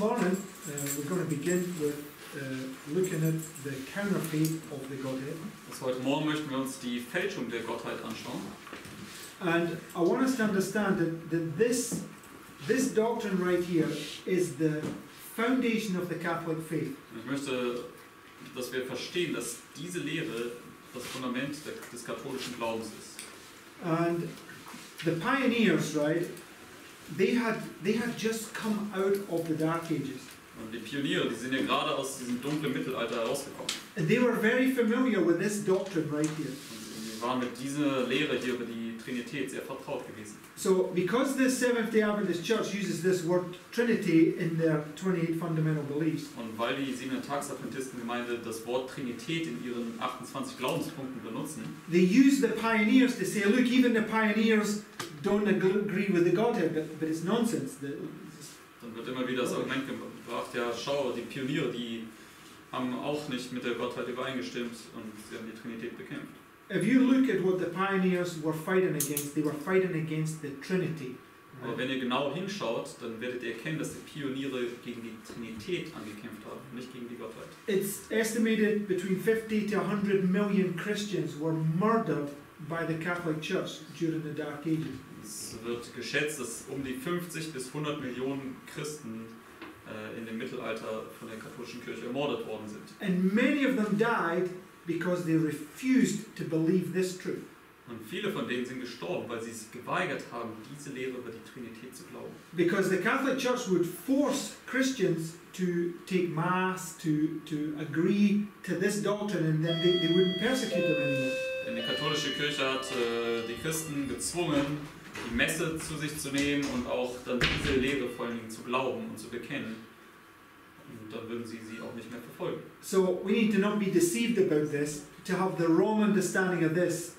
Morning uh, we're going to begin with uh, looking at the counterfeit of the Godhead. Das heute Morgen möchten wir uns die Fälschung der Gottheit anschauen. And I want us to understand that, that this, this doctrine right here is the foundation of the Catholic faith. Ich möchte, dass wir verstehen, dass diese Lehre das Fundament des katholischen Glaubens ist. And the pioneers, right, they had, they had just come out of the Dark Ages. Und die Pioniere, die sind ja gerade aus diesem dunklen Mittelalter herausgekommen. And they were very familiar with this doctrine right here. Und sie waren mit dieser Lehre hier über die Trinität sehr vertraut gewesen. So, because the Seventh day Adventist Church uses this word Trinity in their 28 fundamental beliefs, Und weil die Siebenten Tagsadventistengemeinde das Wort Trinität in ihren 28 Glaubenspunkten benutzen, they use the pioneers to say, look, even the pioneers don't ag- agree with the Godhead, but, but it's nonsense. The, dann wird immer wieder das Argument gebracht, ja schau, die Pioniere, die haben auch nicht mit der Gottheit übereingestimmt und sie haben die Trinität bekämpft. If you look at what the pioneers were fighting against, they were fighting against the Trinity. Aber wenn ihr genau hinschaut, dann werdet ihr erkennen, dass die Pioniere gegen die Trinität angekämpft haben, nicht gegen die Gottheit. It's estimated between 50 to 100 million Christians were murdered by the Catholic Church during the Dark Ages. Es wird geschätzt, dass um die 50 bis 100 Millionen Christen äh, in dem Mittelalter von der katholischen Kirche ermordet worden sind. And many of them died because they refused to believe this truth. Und viele von denen sind gestorben, weil sie sich geweigert haben, diese Lehre über die Trinität zu glauben. Because the Catholic Church would force Christians to take Mass, to, to agree to this doctrine, and then they, they wouldn't persecute them anymore. Denn die katholische Kirche hat äh, die Christen gezwungen, die Messe zu sich zu nehmen und auch dann diese Lehre vor allen Dingen zu glauben und zu bekennen. Und dann würden sie sie auch nicht mehr verfolgen. So we need to not be deceived about this. To have the wrong understanding of this,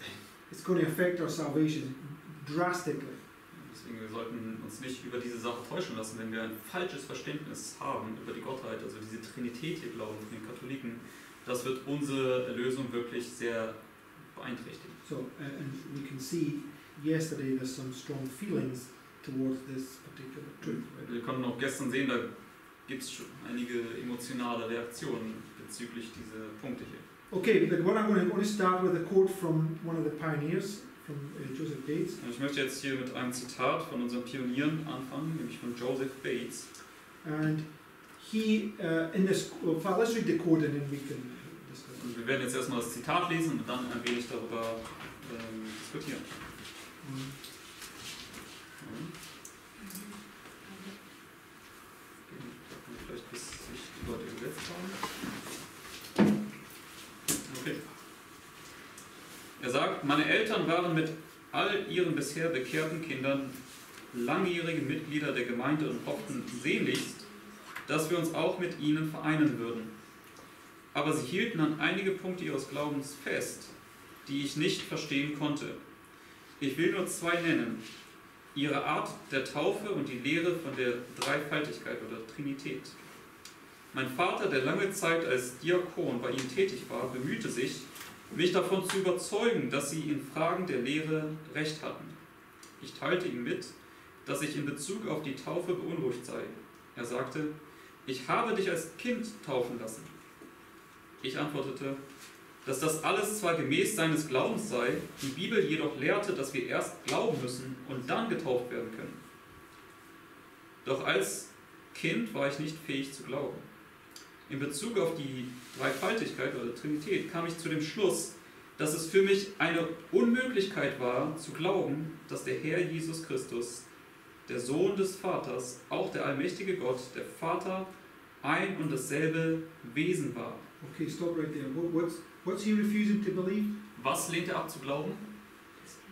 it's going to affect our salvation drastically. Deswegen wir sollten uns nicht über diese Sache täuschen lassen, wenn wir ein falsches Verständnis haben über die Gottheit, also diese Trinität hier glauben von den Katholiken. Das wird unsere Erlösung wirklich sehr beeinträchtigen. So, uh, and we can see yesterday there's some strong feelings towards this particular truth. Wir konnten auch gestern sehen, da gibt es schon einige emotionale Reaktionen bezüglich dieser Punkte hier. Okay, but what I'm going to, going to start with a quote from one of the pioneers, from uh, Joseph Bates. Und Ich möchte jetzt hier mit einem Zitat von unseren Pionieren anfangen, nämlich von Joseph Bates. And he, uh, in this, well, let's read the quote and then we can discuss. Und wir werden jetzt erstmal das Zitat lesen und dann ein wenig darüber ähm, diskutieren. Um, Vielleicht bis sich die Leute gesetzt haben. Okay. Er sagt, meine Eltern waren mit all ihren bisher bekehrten Kindern langjährige Mitglieder der Gemeinde und hofften sehnlichst, dass wir uns auch mit ihnen vereinen würden. Aber sie hielten an einige Punkte ihres Glaubens fest, die ich nicht verstehen konnte. Ich will nur zwei nennen. Ihre Art der Taufe und die Lehre von der Dreifaltigkeit oder Trinität. Mein Vater, der lange Zeit als Diakon bei ihnen tätig war, bemühte sich, mich davon zu überzeugen, dass sie in Fragen der Lehre recht hatten. Ich teilte ihm mit, dass ich in Bezug auf die Taufe beunruhigt sei. Er sagte, ich habe dich als Kind taufen lassen. Ich antwortete, dass das alles zwar gemäß seines Glaubens sei, die Bibel jedoch lehrte, dass wir erst glauben müssen und dann getauft werden können. Doch als Kind war ich nicht fähig zu glauben. In Bezug auf die Dreifaltigkeit oder Trinität kam ich zu dem Schluss, dass es für mich eine Unmöglichkeit war, zu glauben, dass der Herr Jesus Christus, der Sohn des Vaters, auch der allmächtige Gott, der Vater, ein und dasselbe Wesen war. okay, stop right there. What, what's, what's he refusing to believe? Was lehnt er ab zu glauben?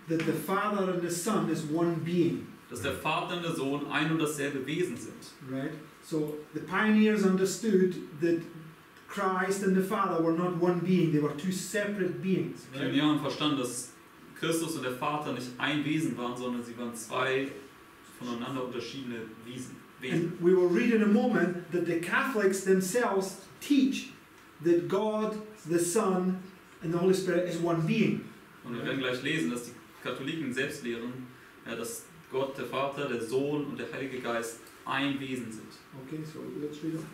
That the Father and the Son is one being, Dass der Vater und der Sohn ein und dasselbe Wesen sind. right? So the pioneers understood that Christ and the Father were not one being, they were two separate beings, Die? Pioniere verstanden, dass Christus und der Vater nicht ein Wesen waren, sondern sie waren zwei voneinander unterschiedene Wesen. Wesen. And we will read in a moment that the Catholics themselves teach that God, the Son, and the Holy Spirit is one being. Und wir werden gleich lesen, dass die Katholiken selbst lehren, ja, dass Gott, der Vater, der Sohn und der Heilige Geist ein Wesen sind. Okay, so let's read on.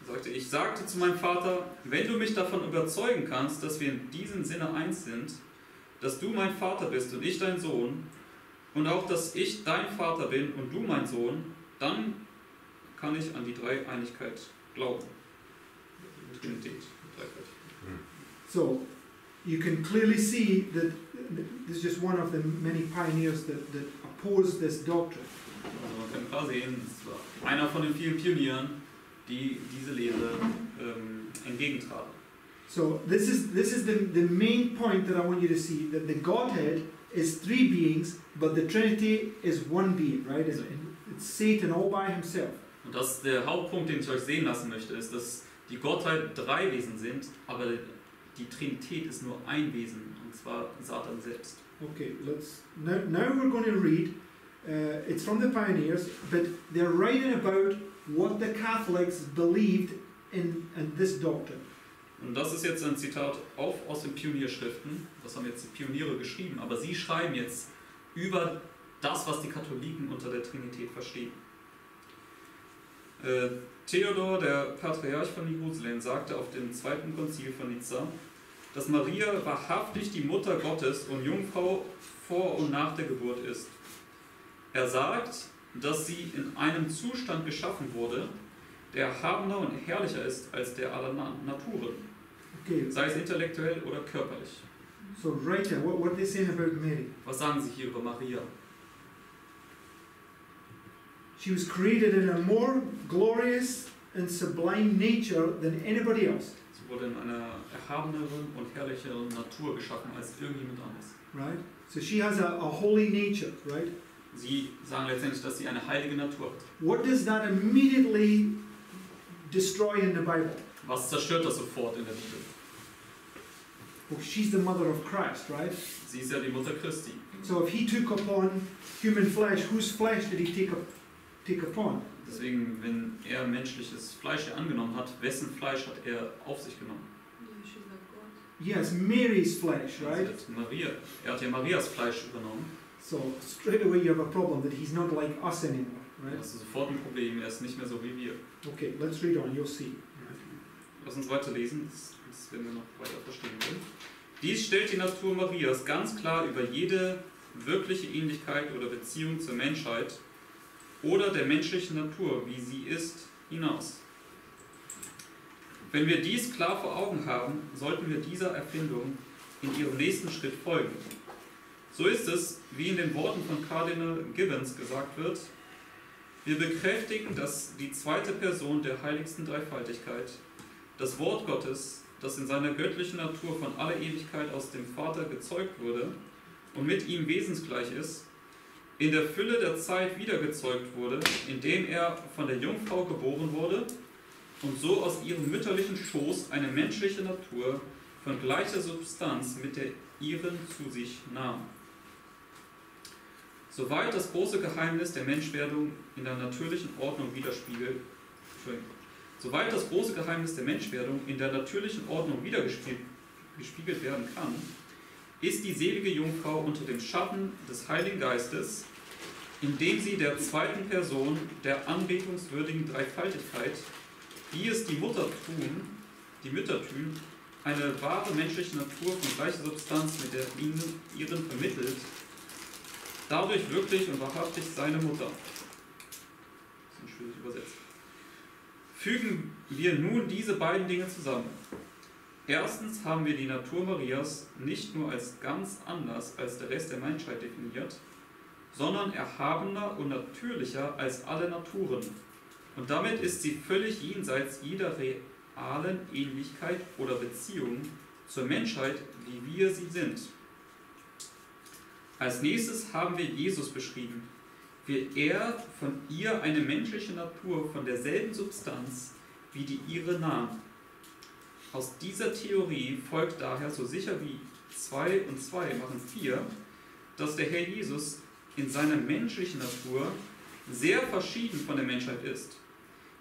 Er sagte, ich sagte zu meinem Vater, wenn du mich davon überzeugen kannst, dass wir in diesem Sinne eins sind, dass du mein Vater bist und ich dein Sohn, und auch, dass ich dein Vater bin und du mein Sohn, dann kann ich an die Dreieinigkeit glauben. Trinität, Dreifaltigkeit. So you can clearly see that this is just one of the many pioneers that, that oppose this doctrine. Also man kann klar sehen, es war einer von den vielen Pionieren, die diese Lehre ähm, entgegentraten. So this is this is the, the main point that I want you to see that the Godhead is three beings, but the Trinity is one being, right? And it's Satan all by himself. Und das ist der Hauptpunkt, den ich euch sehen lassen möchte, ist, dass die Gottheit drei Wesen sind, aber die Trinität ist nur ein Wesen, und zwar Satan selbst. Okay, let's now, now we're going to read. Uh, it's from the pioneers, but they're writing about what the Catholics believed in, in this doctrine. Und das ist jetzt ein Zitat auf, aus den Pionierschriften. Das haben jetzt die Pioniere geschrieben. Aber sie schreiben jetzt über das, was die Katholiken unter der Trinität verstehen. Äh, Theodor, der Patriarch von Jerusalem, sagte auf dem zweiten Konzil von Nizza, dass Maria wahrhaftig die Mutter Gottes und Jungfrau vor und nach der Geburt ist. Er sagt, dass sie in einem Zustand geschaffen wurde, der erhabener und herrlicher ist als der aller Na Naturen, Okay, sei es intellektuell oder körperlich. so right there, what, what are they saying about Mary? Was sagen Sie hier über Maria? She was created in a more glorious and sublime nature than anybody else, Sie wurde in einer erhabeneren und herrlicheren Natur geschaffen als irgendjemand anderes. right? So she has a, a holy nature, right? Sie sagen letztendlich, dass sie eine heilige Natur hat. What does that immediately destroy in the Bible? Was zerstört das sofort in der Bibel? Well, she's the mother of Christ, right? Sie ist ja die Mutter Christi. So if he took upon human flesh, whose flesh did he take up, take upon? Deswegen, wenn er menschliches Fleisch angenommen hat, wessen Fleisch hat er auf sich genommen? Yes, Mary's flesh, right? Maria. Er hat ja Marias Fleisch übernommen. So straight away you have a problem that he's not like us anymore, right? Das ist sofort ein Problem. Er ist nicht mehr so wie wir. Okay, let's read on. You'll see. Lass uns weiterlesen, das, das werden wir noch weiter verstehen wollen. Dies stellt die Natur Marias ganz klar über jede wirkliche Ähnlichkeit oder Beziehung zur Menschheit oder der menschlichen Natur, wie sie ist, hinaus. Wenn wir dies klar vor Augen haben, sollten wir dieser Erfindung in ihrem nächsten Schritt folgen. So ist es, wie in den Worten von Cardinal Gibbons gesagt wird, wir bekräftigen, dass die zweite Person der heiligsten Dreifaltigkeit das Wort Gottes, das in seiner göttlichen Natur von aller Ewigkeit aus dem Vater gezeugt wurde und mit ihm wesensgleich ist, in der Fülle der Zeit wiedergezeugt wurde, indem er von der Jungfrau geboren wurde und so aus ihrem mütterlichen Schoß eine menschliche Natur von gleicher Substanz mit der ihren zu sich nahm. Soweit das große Geheimnis der Menschwerdung in der natürlichen Ordnung widerspiegelt, Soweit das große Geheimnis der Menschwerdung in der natürlichen Ordnung wiedergespiegelt werden kann, ist die selige Jungfrau unter dem Schatten des Heiligen Geistes, indem sie der zweiten Person der anbetungswürdigen Dreifaltigkeit, wie es die Mutter tun, die Mütter tun, eine wahre menschliche Natur von gleicher Substanz mit der ihnen ihren vermittelt, dadurch wirklich und wahrhaftig seine Mutter. Das ist schwierig übersetzt. Fügen wir nun diese beiden Dinge zusammen. Erstens haben wir die Natur Marias nicht nur als ganz anders als der Rest der Menschheit definiert, sondern erhabener und natürlicher als alle Naturen. Und damit ist sie völlig jenseits jeder realen Ähnlichkeit oder Beziehung zur Menschheit, wie wir sie sind. Als nächstes haben wir Jesus beschrieben, wie er von ihr eine menschliche Natur von derselben Substanz wie die ihre nahm. Aus dieser Theorie folgt daher so sicher wie 2 und 2 machen 4, dass der Herr Jesus in seiner menschlichen Natur sehr verschieden von der Menschheit ist.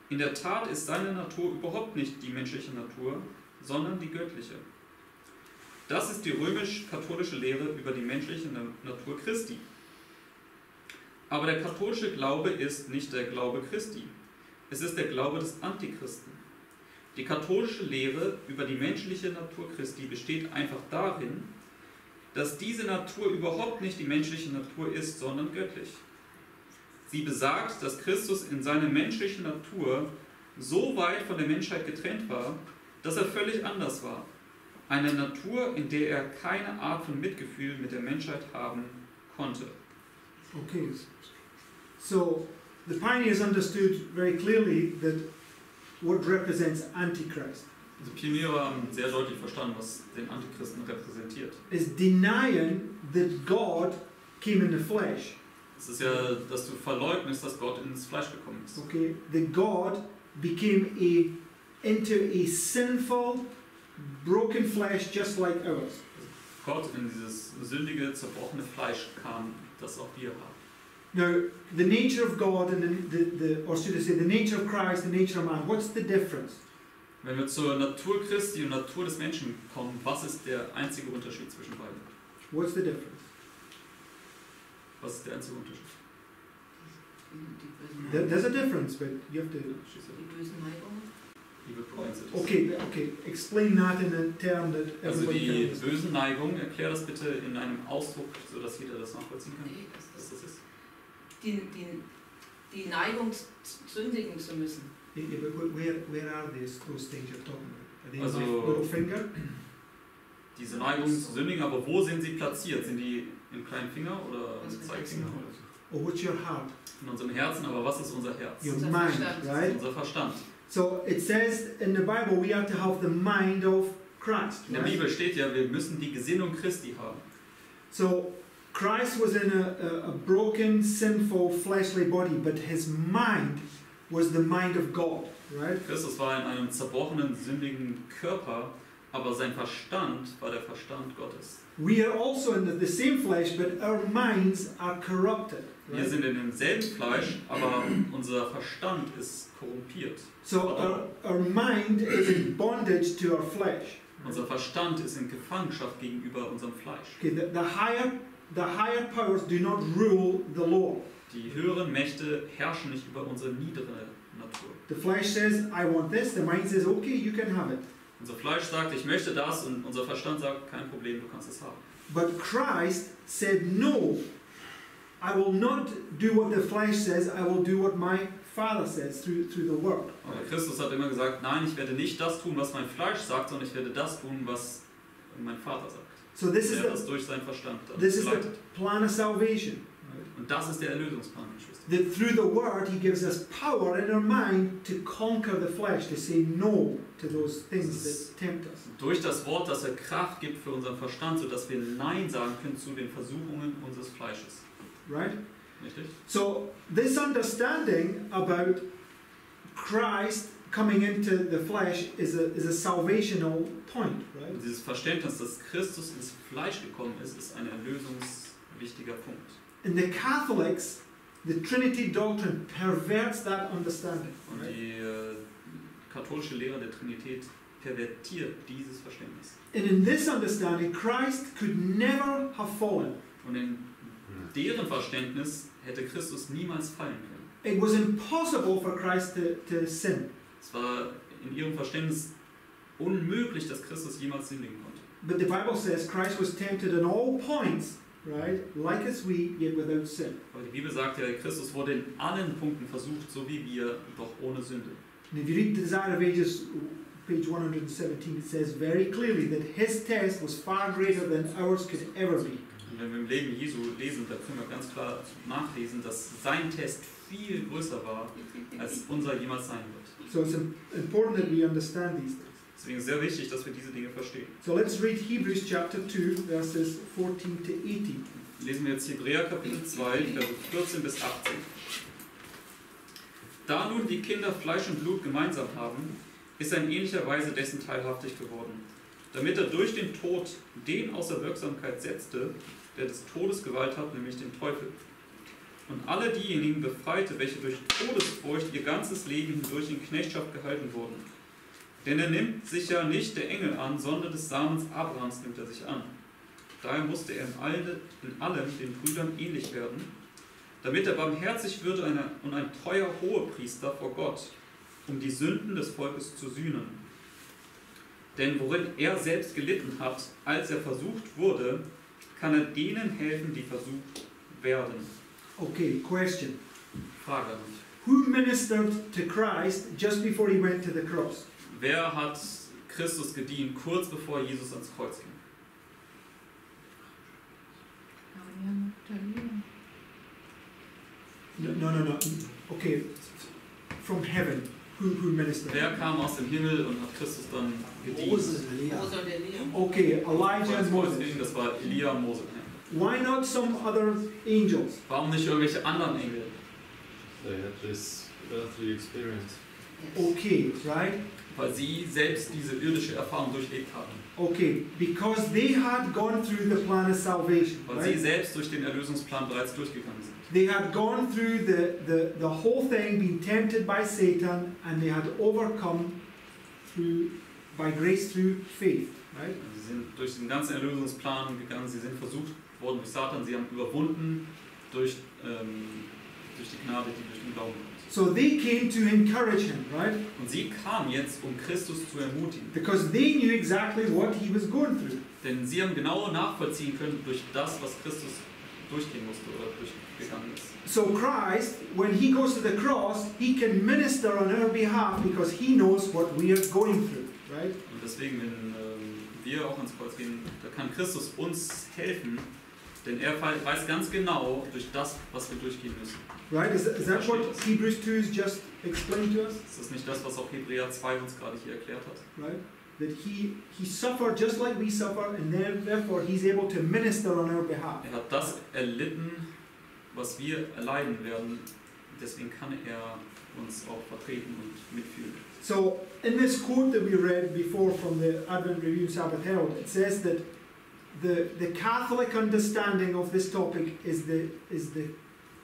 In der Tat ist seine Natur überhaupt nicht die menschliche Natur, sondern die göttliche. Das ist die römisch-katholische Lehre über die menschliche Natur Christi. Aber der katholische Glaube ist nicht der Glaube Christi. Es ist der Glaube des Antichristen. Die katholische Lehre über die menschliche Natur Christi besteht einfach darin, dass diese Natur überhaupt nicht die menschliche Natur ist, sondern göttlich. Sie besagt, dass Christus in seiner menschlichen Natur so weit von der Menschheit getrennt war, dass er völlig anders war. Eine Natur, in der er keine Art von Mitgefühl mit der Menschheit haben konnte. Okay. So the pioneers understood very clearly that what represents Antichrist Die Pioniere haben sehr deutlich verstanden, was den Antichristen repräsentiert. is denying that God came in the flesh. Es ist ja, dass du verleugnest, dass Gott ins Fleisch gekommen ist. Okay, that God became a into a sinful, broken flesh just like ours. Gott in dieses sündige, zerbrochene Fleisch kam, das auch wir haben. Now, the nature of God and the, the, the or should I say, the nature of Christ, the nature of man. What's the difference? Wenn wir zur Natur Christi und Natur des Menschen kommen, was ist der einzige Unterschied zwischen beiden? What's the difference? Was ist der einzige Unterschied? There- There's a difference, but you have to. Die bösen Neigungen. Um Evil propensities. Okay, okay. Explain that in a term that Also everybody die can understand. bösen Neigungen, erklär das bitte in einem Ausdruck, sodass jeder das nachvollziehen kann, Nee, das was ist das ist. die, die, die Neigung, sündigen zu müssen. Yeah, but where, where are these those things you're talking about? Are they in Also- little finger? Diese Neigung zu sündigen, aber wo sind sie platziert? Sind die im kleinen Finger oder im Zeigefinger? Herzen? oder so? Or what's your heart? In unserem Herzen, aber was ist unser Herz? Your mind, right? Unser Verstand. So it says in the Bible we have to have the mind of Christ. In der right? Bibel steht ja, wir müssen die Gesinnung Christi haben. So Christ was in a, a, a broken, sinful, fleshly body, but his mind was the mind of God, right? Christus war in einem zerbrochenen, sündigen Körper, aber sein Verstand war der Verstand Gottes. We are also in the, the same flesh, but our minds are corrupted. Wir Right? sind in demselben Fleisch, aber unser Verstand ist korrumpiert. So our, our mind is in bondage to our flesh. Unser Verstand ist in Gefangenschaft gegenüber unserem Fleisch. Okay, the, the higher the higher powers do not rule the law. Die höheren Mächte herrschen nicht über unsere niedere Natur. The flesh says, I want this, the mind says, okay, you can have it. Unser Fleisch sagt, ich möchte das und unser Verstand sagt, kein Problem, du kannst es haben. But Christ said, No, I will not do what the flesh says, I will do what my Father says through, through the Word. Aber Christus hat immer gesagt, nein, ich werde nicht das tun, was mein Fleisch sagt, sondern ich werde das tun, was mein Vater sagt. So this is das durch seinen Verstand this is the plan of salvation. Und das ist der Erlösungsplan, Geschwister. That through the Word, He gives us power in our mind to conquer the flesh, to say no to those things that tempt us. Durch das Wort, dass er Kraft gibt für unseren Verstand, sodass wir Nein sagen können zu den Versuchungen unseres Fleisches. Right? So, this understanding about Christ coming into the flesh is a, is a salvational point, right? Dieses Verständnis, dass Christus ins Fleisch gekommen ist, ist ein erlösungswichtiger Punkt. In the Catholics, the Trinity doctrine perverts that understanding. Und Right? die äh, katholische Lehre der Trinität pervertiert dieses Verständnis. And in this understanding, Christ could never have fallen. Und in deren Verständnis hätte Christus niemals fallen können. It was impossible for Christ to, to sin. Es war in ihrem Verständnis unmöglich, dass Christus jemals sündigen konnte. But the Bible says Christ was tempted in all points, right? Like as we, yet without sin. Aber die Bibel sagt ja, Christus wurde in allen Punkten versucht, so wie wir, doch ohne Sünde. And if you read the Desire of Ages, page 117, it says very clearly that his test was far greater than ours could ever be. Und wenn wir im Leben Jesu lesen, da können wir ganz klar nachlesen, dass sein Test viel größer war, als unser jemals sein wird. So it's im- important that we understand these things. Deswegen ist es sehr wichtig, dass wir diese Dinge verstehen. So let's read Hebrews chapter 2, verses 14 to 18. Lesen wir jetzt Hebräer Kapitel 2, Verse 14 bis 18. Da nun die Kinder Fleisch und Blut gemeinsam haben, ist er in ähnlicher Weise dessen teilhaftig geworden, damit er durch den Tod den außer Wirksamkeit setzte, der des Todes Gewalt hat, nämlich den Teufel. Und alle diejenigen befreite, welche durch Todesfurcht ihr ganzes Leben hindurch in Knechtschaft gehalten wurden. Denn er nimmt sich ja nicht der Engel an, sondern des Samens Abrahams nimmt er sich an. Daher musste er in, alle, in allem den Brüdern ähnlich werden, damit er barmherzig würde und ein treuer Hohepriester vor Gott, um die Sünden des Volkes zu sühnen. Denn worin er selbst gelitten hat, als er versucht wurde, kann er denen helfen, die versucht werden. Okay, question. Frage an dich. Who ministered to Christ just before he went to the cross? Wer hat Christus gedient, kurz bevor Jesus ans Kreuz ging? No, no, no. no. Okay, from heaven, Wer kam aus dem Himmel und hat Christus dann gedient? Moses der leben? Okay, Elijah and Moses. Das war Elia und Mose. Why not some other angels? Warum nicht irgendwelche anderen Engel? They had this earthly experience. Okay, right? Weil sie selbst diese irdische Erfahrung durchlebt haben. Okay, because they had gone through the plan of salvation, Weil sie right? selbst durch den Erlösungsplan bereits durchgegangen sind. They had gone through the, the, the whole thing, been tempted by Satan, and they had overcome through by grace through faith, right? Sie sind durch den ganzen Erlösungsplan gegangen, sie sind versucht worden durch Satan, sie haben überwunden durch, ähm, durch die Gnade, die durch den Glauben kommt. So they came to encourage him, right? Und sie kamen jetzt, um Christus zu ermutigen. Because they knew exactly what he was going through. Denn sie haben genau nachvollziehen können durch das, was Christus durchgehen musste oder durchgegangen ist. So Christ, when he goes to the cross, he can minister on our behalf because he knows what we are going through, right? Und deswegen, wenn ähm, wir auch ans Kreuz gehen, da kann Christus uns helfen, denn er weiß ganz genau durch das, was wir durchgehen müssen. Right? Is, is that what Hebrews 2 is just explained to us? Ist das nicht das, was auch Hebräer 2 uns gerade hier erklärt hat? Right? That he he suffered just like we suffer, and therefore he's able to minister on our behalf. Er hat das erlitten, was wir erleiden werden. Deswegen kann er uns auch vertreten und mitfühlen. So in this quote that we read before from the Advent Review Sabbath Herald, it says that the the Catholic understanding of this topic is the is the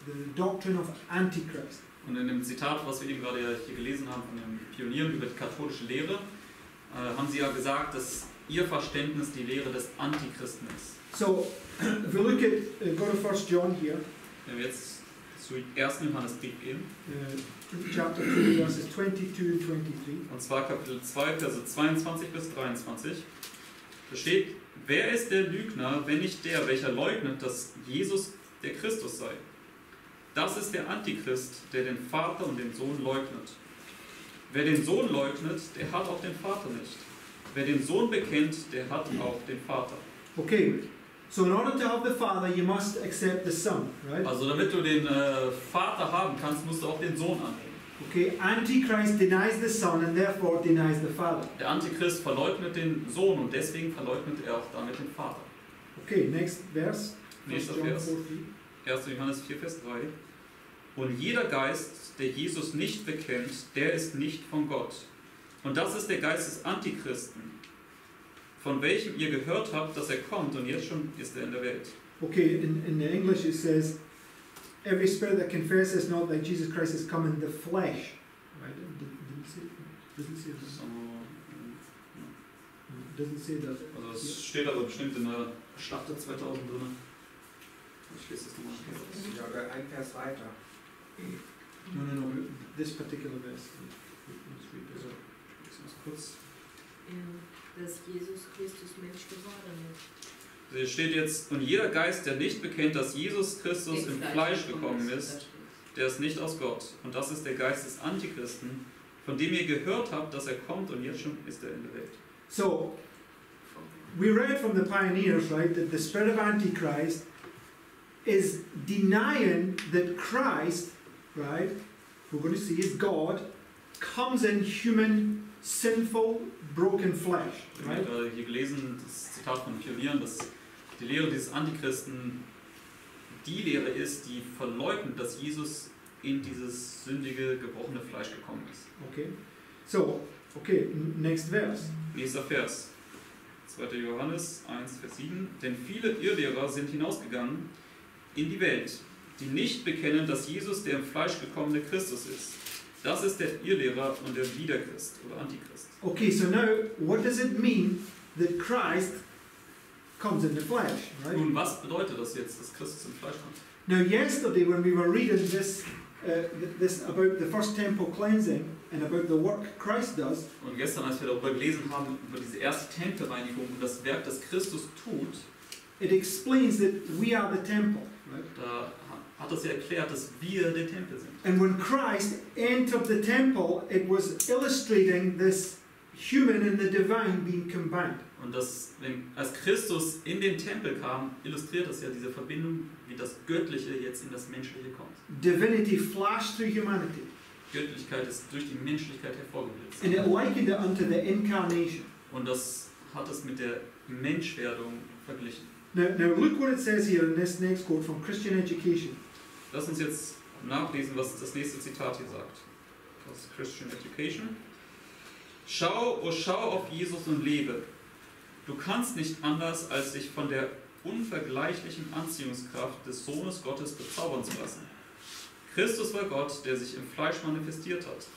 the doctrine of Antichrist. Und in dem Zitat, was wir eben gerade hier gelesen haben von den Pionieren über die katholische Lehre, äh, haben sie ja gesagt, dass ihr Verständnis die Lehre des Antichristen ist. So if we look at uh, go to First John here, Wenn wir jetzt zu 1. Johannesbrief gehen, uh, chapter 2, verses 22 and 23. und zwar Kapitel 2, Verse 22 bis 23, da steht, wer ist der Lügner, wenn nicht der, welcher leugnet, dass Jesus der Christus sei? Das ist der Antichrist, der den Vater und den Sohn leugnet. Wer den Sohn leugnet, der hat auch den Vater nicht. Wer den Sohn bekennt, der hat auch den Vater. Okay, so in order to have the Father, you must accept the Son, right? Also damit du den äh, Vater haben kannst, musst du auch den Sohn annehmen. Okay, Antichrist denies the Son and therefore denies the Father. Der Antichrist verleugnet den Sohn und deswegen verleugnet er auch damit den Vater. Okay, next verse. Nächster Vers. 4, 3. 1. Johannes 4, Vers 3. Und jeder Geist, der Jesus nicht bekennt, der ist nicht von Gott. Und das ist der Geist des Antichristen, von welchem ihr gehört habt, dass er kommt und jetzt schon ist er in der Welt. Okay, in, in the English it says, every spirit that confesses not that Jesus Christ has come in the flesh. Right? Didn't say, doesn't say that. So, doesn't say that. also es steht aber bestimmt in der Schlachter 2000 drin. Ich lese das nochmal. Ja, ein Vers weiter. No, no, no, this particular verse. Let's read this. Kurz. dass Jesus Christus Mensch geworden ist. Hier steht jetzt, und jeder Geist, der nicht bekennt, dass Jesus Christus im Fleisch gekommen ist, der ist nicht aus Gott. Und das ist der Geist des Antichristen, von dem ihr gehört habt, dass er kommt und jetzt schon ist er in der Welt. So, we read from the pioneers, right, that the spirit of Antichrist is denying that Christ, right, we're going to see is God, comes in human, sinful, broken flesh, right? gerade hier gelesen, das Zitat von Pionieren, dass die Lehre dieses Antichristen die Lehre ist, die verleugnet, dass Jesus in dieses sündige, gebrochene Fleisch gekommen ist. Okay. So, okay, next verse. Nächster Vers. 2. Johannes 1, Vers 7. Denn viele Irrlehrer sind hinausgegangen in die Welt, die nicht bekennen, dass Jesus der im Fleisch gekommene Christus ist. Das ist der Irrlehrer und der Wiederchrist oder Antichrist. Okay, so now, what does it mean that Christ comes in the flesh, right? Nun, was bedeutet das jetzt, dass Christus im Fleisch kommt? Now, yesterday when we were reading this, uh, th- this about the first temple cleansing and about the work Christ does, Und gestern, als wir darüber gelesen haben, über diese erste Tempelreinigung und das Werk, das Christus tut, it explains that we are the temple. Right? da hat das ja erklärt, dass wir der Tempel sind. And when Christ entered the temple, it was illustrating this human and the divine being combined. Und das, wenn, als Christus in den Tempel kam, illustriert das ja diese Verbindung, wie das Göttliche jetzt in das Menschliche kommt. Divinity flashed through humanity, Göttlichkeit ist durch die Menschlichkeit hervorgeblitzt. and it likened it unto the incarnation. Und das hat es mit der Menschwerdung verglichen. Now, now look what it says here in this next quote from Christian Education. Lass uns jetzt nachlesen, was das nächste Zitat hier sagt. Aus Christian Education. Schau, oh schau auf Jesus und lebe. Du kannst nicht anders, als dich von der unvergleichlichen Anziehungskraft des Sohnes Gottes bezaubern zu lassen. Christus war Gott, der sich im Fleisch manifestiert hat.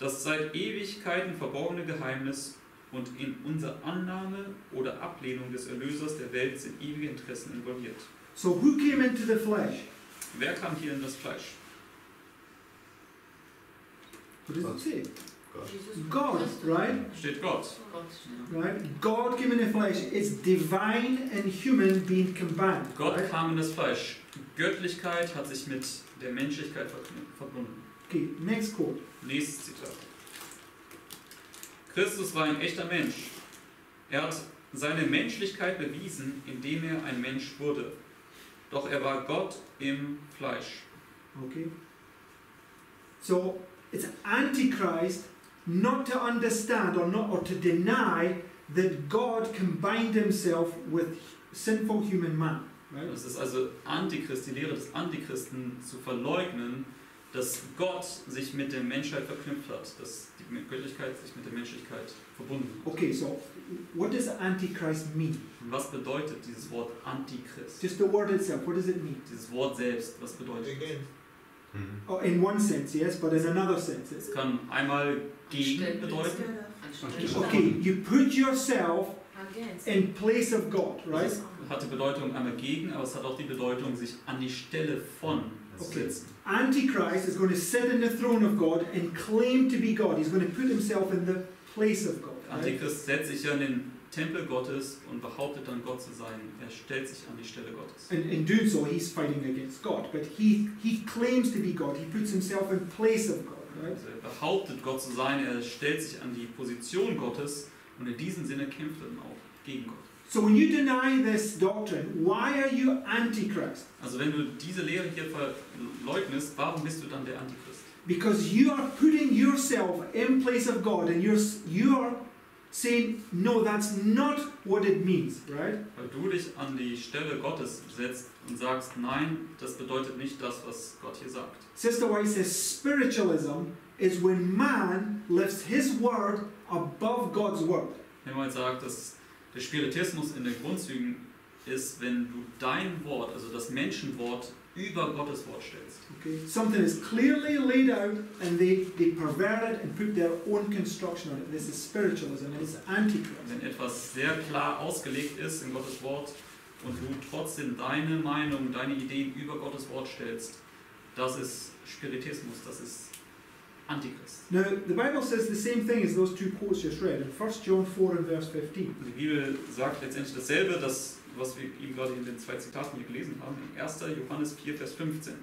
Das seit Ewigkeiten verborgene Geheimnis und in unsere Annahme oder Ablehnung des Erlösers der Welt sind ewige Interessen involviert. So, who came into the flesh? Wer kam hier in das Fleisch? What does it say? God. Right? Steht Gott. Gott. Right? God came in the flesh. It's divine and human being combined. Gott right? kam in das Fleisch. Göttlichkeit hat sich mit der Menschlichkeit verbunden. Okay, next quote. Nächstes Zitat. Christus war ein echter Mensch. Er hat seine Menschlichkeit bewiesen, indem er ein Mensch wurde. Doch er war Gott im Fleisch. Okay? So it's Antichrist not to understand or not or to deny that God combined himself with sinful human man. Right? Es ist also Antichrist, die Lehre des Antichristen zu verleugnen, dass Gott sich mit der Menschheit verknüpft hat, dass die Göttlichkeit sich mit der Menschlichkeit verbunden hat. Okay, so what does Antichrist mean? Und was bedeutet dieses Wort Antichrist? Just the word itself, what does it mean? Dieses Wort selbst, was bedeutet es? Mhm. Oh, in one sense, yes, but in another sense. Es It's, kann einmal gegen Anstellen. bedeuten. Okay, you put yourself in place of God, right? Es hat die Bedeutung einmal gegen, aber es hat auch die Bedeutung, sich an die Stelle von Okay. setzen. Antichrist is going to sit in the throne of God and claim to be God. He's going to put himself in the place of God. Antichrist setzt sich ja in den Tempel Gottes und behauptet dann Gott zu sein. Er stellt sich an die Stelle Gottes. And in doing so, he's fighting against God. But he, he claims to be God. He puts himself in place of God. Right? Also er behauptet Gott zu sein, er stellt sich an die Position Gottes und in diesem Sinne kämpft er dann auch gegen Gott. So when you deny this doctrine, why are you Antichrist? Also wenn du diese Lehre hier verleugnest, warum bist du dann der Antichrist? Because you are putting yourself in place of God and you're, you are saying, no, that's not what it means, right? Weil du dich an die Stelle Gottes setzt und sagst, nein, das bedeutet nicht das, was Gott hier sagt. Sister White says spiritualism is when man lifts his word above God's word. Himmelweit sagt, dass der Spiritismus in den Grundzügen ist, wenn du dein Wort, also das Menschenwort, über Gottes Wort stellst. Okay? Something is clearly laid out and they, they pervert it and put their own construction on it. This is spiritualism and it's antichrist. Wenn etwas sehr klar ausgelegt ist in Gottes Wort und du trotzdem deine Meinung, deine Ideen über Gottes Wort stellst, das ist Spiritismus, das ist Antichrist. Now, the Bible says the same thing as those two quotes just read in 1 John 4 and verse 15. Die Bibel sagt letztendlich dasselbe, das, was wir eben gerade in den zwei Zitaten hier gelesen haben, in 1. Johannes 4, Vers 15.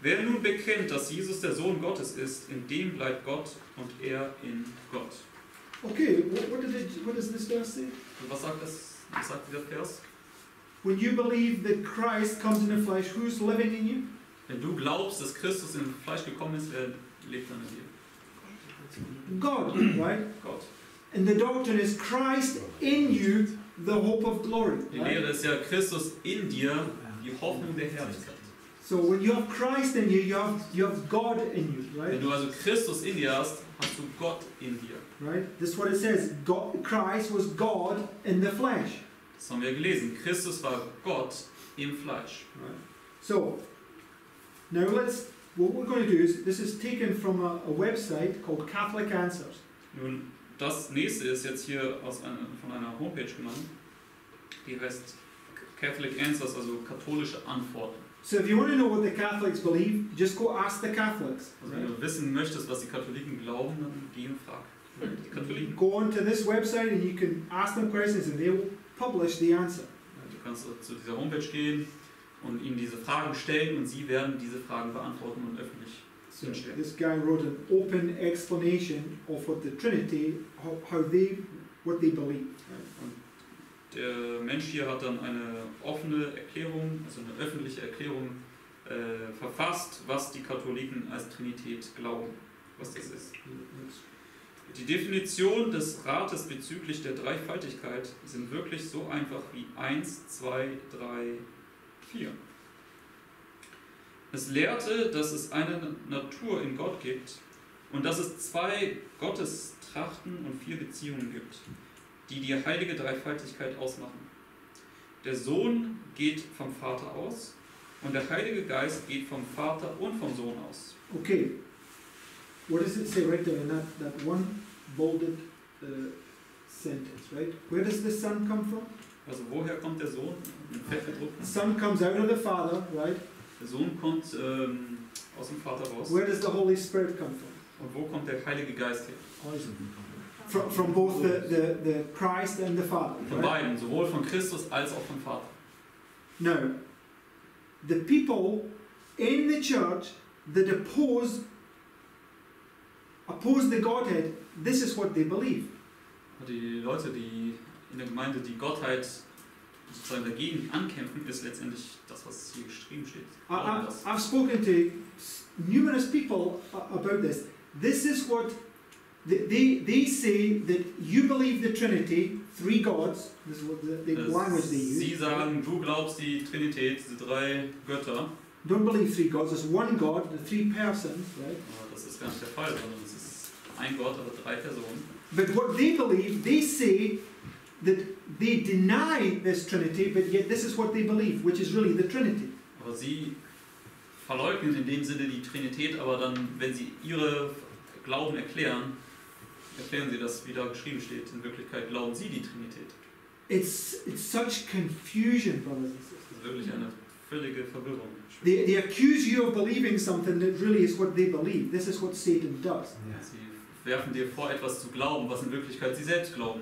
Wer nun bekennt, dass Jesus der Sohn Gottes ist, in dem bleibt Gott und er in Gott. Okay, what, did it, what does this verse say? Was sagt, das, was sagt dieser Vers? When you believe that Christ comes in the flesh, who's living in you? Wenn du glaubst, dass Christus in Fleisch gekommen ist, wer lebt dann in dir? God, right? Gott. And the doctrine is Christ in you, the hope of glory. Die right? Lehre ist ja Christus in dir, die Hoffnung der Herrlichkeit. So when you have Christ in you, you have, you have God in you, right? Wenn du also Christus in dir hast, hast du Gott in dir. Right? This is what it says. God, Christ was God in the flesh. Das haben wir gelesen. Christus war Gott im Fleisch. Right. So now let's. What we're going to do is this is taken from a, a website called Catholic Answers. Nun, das nächste ist jetzt hier aus einer, von einer Homepage genommen. Die heißt Catholic Answers, also katholische Antworten. So if you want to know what the Catholics believe, just go ask the Catholics. Also wenn du wissen möchtest, was die Katholiken glauben, dann geh und frag die Katholiken. Go onto this website and you can ask them questions and they will publish the answer. Du kannst zu dieser Homepage gehen und ihnen diese Fragen stellen und sie werden diese Fragen beantworten und öffentlich So this guy wrote an open explanation of what the Trinity, how, how they, what they believe. Und der Mensch hier hat dann eine offene Erklärung, also eine öffentliche Erklärung äh, verfasst, was die Katholiken als Trinität glauben, was das ist. Die Definition des Rates bezüglich der Dreifaltigkeit sind wirklich so einfach wie 1, 2, 3, 4. Es lehrte, dass es eine Natur in Gott gibt und dass es zwei Gottestrachten und vier Beziehungen gibt, die die heilige Dreifaltigkeit ausmachen. Der Sohn geht vom Vater aus und der Heilige Geist geht vom Vater und vom Sohn aus. Okay, what does it say right there in that, that one bolded uh, sentence, right? Where does the Son come from? Also woher kommt der Sohn? Son comes out of the Father, right? Der Sohn kommt ähm, aus dem Vater raus. Where does the Holy Spirit come from? Und wo kommt der Heilige Geist her? From, from both the, the, the Christ and the Father. Von Right? beiden, sowohl von Christus als auch vom Vater. Now, the people in the church that oppose oppose the Godhead, this is what they believe. Die Leute, die in der Gemeinde die Gottheit sozusagen dagegen ankämpfen, ist letztendlich das, was hier geschrieben steht. I, Glauben I, das. I've spoken to numerous people about this. This is what they, they, say that you believe the Trinity, three gods. This is what the, the Äh, language they use. Sie sagen, du glaubst die Trinität, diese drei Götter. Don't believe three gods. There's one God, the three persons, right? Aber das ist gar nicht der Fall, sondern es ist ein Gott, aber drei Personen. But what they believe, they say that they deny this Trinity, but yet this is what they believe, which is really the Trinity. Aber sie verleugnen in dem Sinne die Trinität, aber dann, wenn sie ihre Glauben erklären, erklären sie das, wie da geschrieben steht. In Wirklichkeit glauben sie die Trinität. It's, it's such confusion, brothers and Das sisters. ist wirklich eine völlige Verwirrung. They, they accuse you of believing something that really is what they believe. This is what Satan does. Sie werfen dir vor, etwas zu glauben, was in Wirklichkeit sie selbst glauben.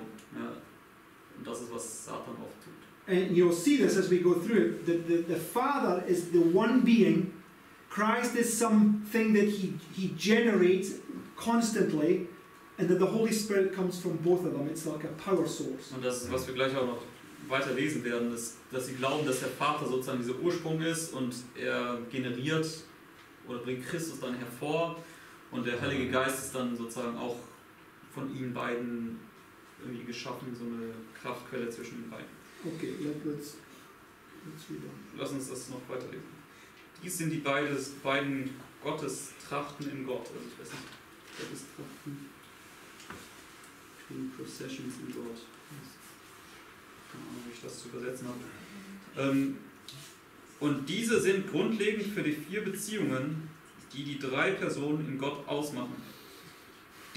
Und das ist, was Satan oft tut. And you'll see this as we go through it. The, the, the Father is the one being. Christ is something that he, he generates constantly. And that the Holy Spirit comes from both of them. It's like a power source. Und das, was wir gleich auch noch weiter lesen werden, ist, dass sie glauben, dass der Vater sozusagen dieser Ursprung ist und er generiert oder bringt Christus dann hervor und der Heilige Geist ist dann sozusagen auch von ihnen beiden irgendwie geschaffen, so eine Kraftquelle zwischen den beiden. Okay, let, let's, let's read on. Lass uns das noch weiterlesen. Dies sind die beides, beiden Gottestrachten in Gott. Also ich weiß nicht, Gottestrachten. Twin Processions in Gott. Keine Ahnung, wie ich das zu übersetzen habe. Ähm, und diese sind grundlegend für die vier Beziehungen, die die drei Personen in Gott ausmachen.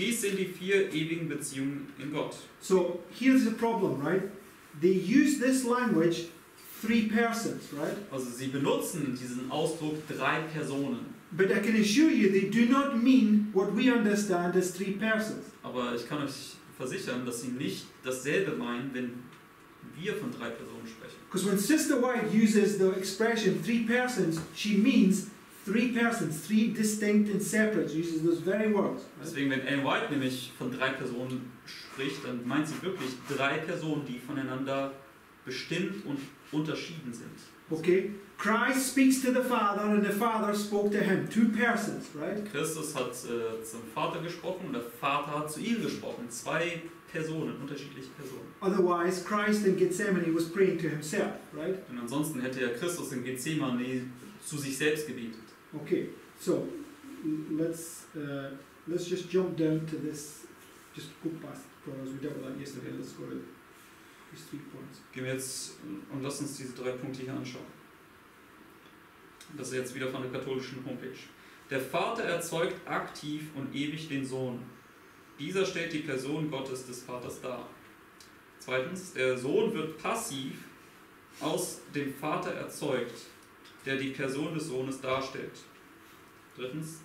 Dies sind die vier ewigen Beziehungen in Gott. So here's the problem, right? They use this language, three persons, right? Also sie benutzen diesen Ausdruck drei Personen. But I can assure you they do not mean what we understand as three persons. Aber ich kann euch versichern, dass sie nicht dasselbe meinen, wenn wir von drei Personen sprechen. Because when Sister White uses the expression three persons, she means three persons, three distinct and separate. Uses those very words. right? Deswegen, wenn Ellen White nämlich von drei Personen spricht, dann meint sie wirklich drei Personen, die voneinander bestimmt und unterschieden sind. Okay? Christ speaks to the Father and the Father spoke to him. Two persons, right? Christus hat äh, zum Vater gesprochen und der Vater hat zu ihm gesprochen. Zwei Personen, unterschiedliche Personen. Otherwise, Christ in Gethsemane was praying to himself, right? Und ansonsten hätte ja Christus in Gethsemane zu sich selbst gebetet. Okay, so let's uh, let's just jump down to this. Just go past because we dealt with that yesterday. Let's go to these three points. Gehen wir jetzt und lass uns diese drei Punkte hier anschauen. Das ist jetzt wieder von der katholischen Homepage. Der Vater erzeugt aktiv und ewig den Sohn. Dieser stellt die Person Gottes des Vaters dar. Zweitens, der Sohn wird passiv aus dem Vater erzeugt der die Person des Sohnes darstellt. Drittens,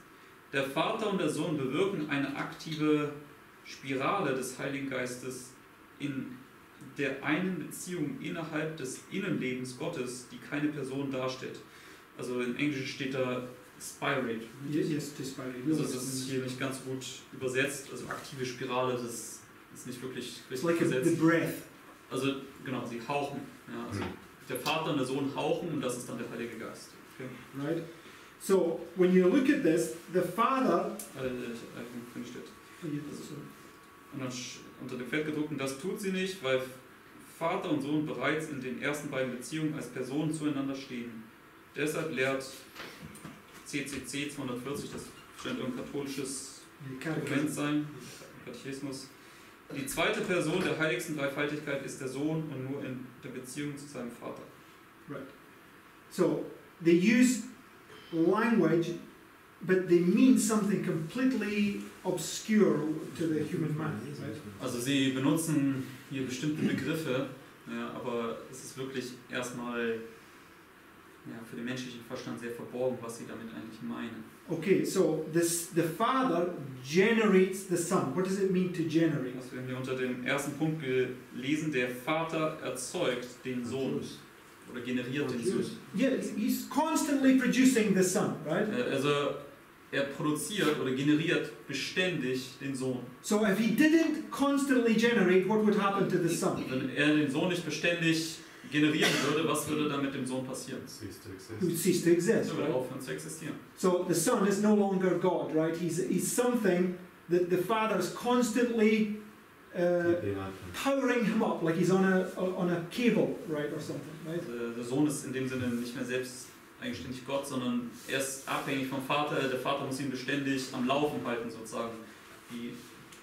der Vater und der Sohn bewirken eine aktive Spirale des Heiligen Geistes in der einen Beziehung innerhalb des Innenlebens Gottes, die keine Person darstellt. Also im Englischen steht da Spirate. Yes, by Also das ist hier nicht ganz gut übersetzt. Also aktive Spirale, das ist nicht wirklich It's richtig like a, the übersetzt. breath. Also genau, sie hauchen. Ja, also der Vater und der Sohn hauchen und das ist dann der Heilige Geist. Okay. right? So when you look at this, the Father. Äh, äh, finde steht. Und dann unter dem Feld gedruckt, und das tut sie nicht, weil Vater und Sohn bereits in den ersten beiden Beziehungen als Personen zueinander stehen. Deshalb lehrt CCC 240, das scheint irgendein katholisches Dokument sein, Katechismus. Die zweite Person der heiligsten Dreifaltigkeit ist der Sohn und nur in der Beziehung zu seinem Vater. So they use language, but they mean something completely obscure to the human mind. Right? Also sie benutzen hier bestimmte Begriffe, ja, aber es ist wirklich erstmal ja, für den menschlichen Verstand sehr verborgen, was sie damit eigentlich meinen. Okay, so this the Father generates the Son. What does it mean to generate? Was wir hier unter dem ersten Punkt gelesen, der Vater erzeugt den Sohn oder generiert den Sohn. Yeah, he's constantly producing the Son, right? Äh, Also er produziert oder generiert beständig den Sohn. So if he didn't constantly generate, what would happen to the Son? Wenn er den Sohn nicht beständig generieren würde, was würde dann mit dem Sohn passieren? Would cease to exist, Er würde aufhören zu existieren. So the Son is no longer God, right? He's, he's something that the Father is constantly uh, powering him up, like he's on a on a cable, right, or something, right? Der Sohn ist in dem Sinne nicht mehr selbst eigenständig Gott, sondern er ist abhängig vom Vater. Der Vater muss ihn beständig am Laufen halten, sozusagen, wie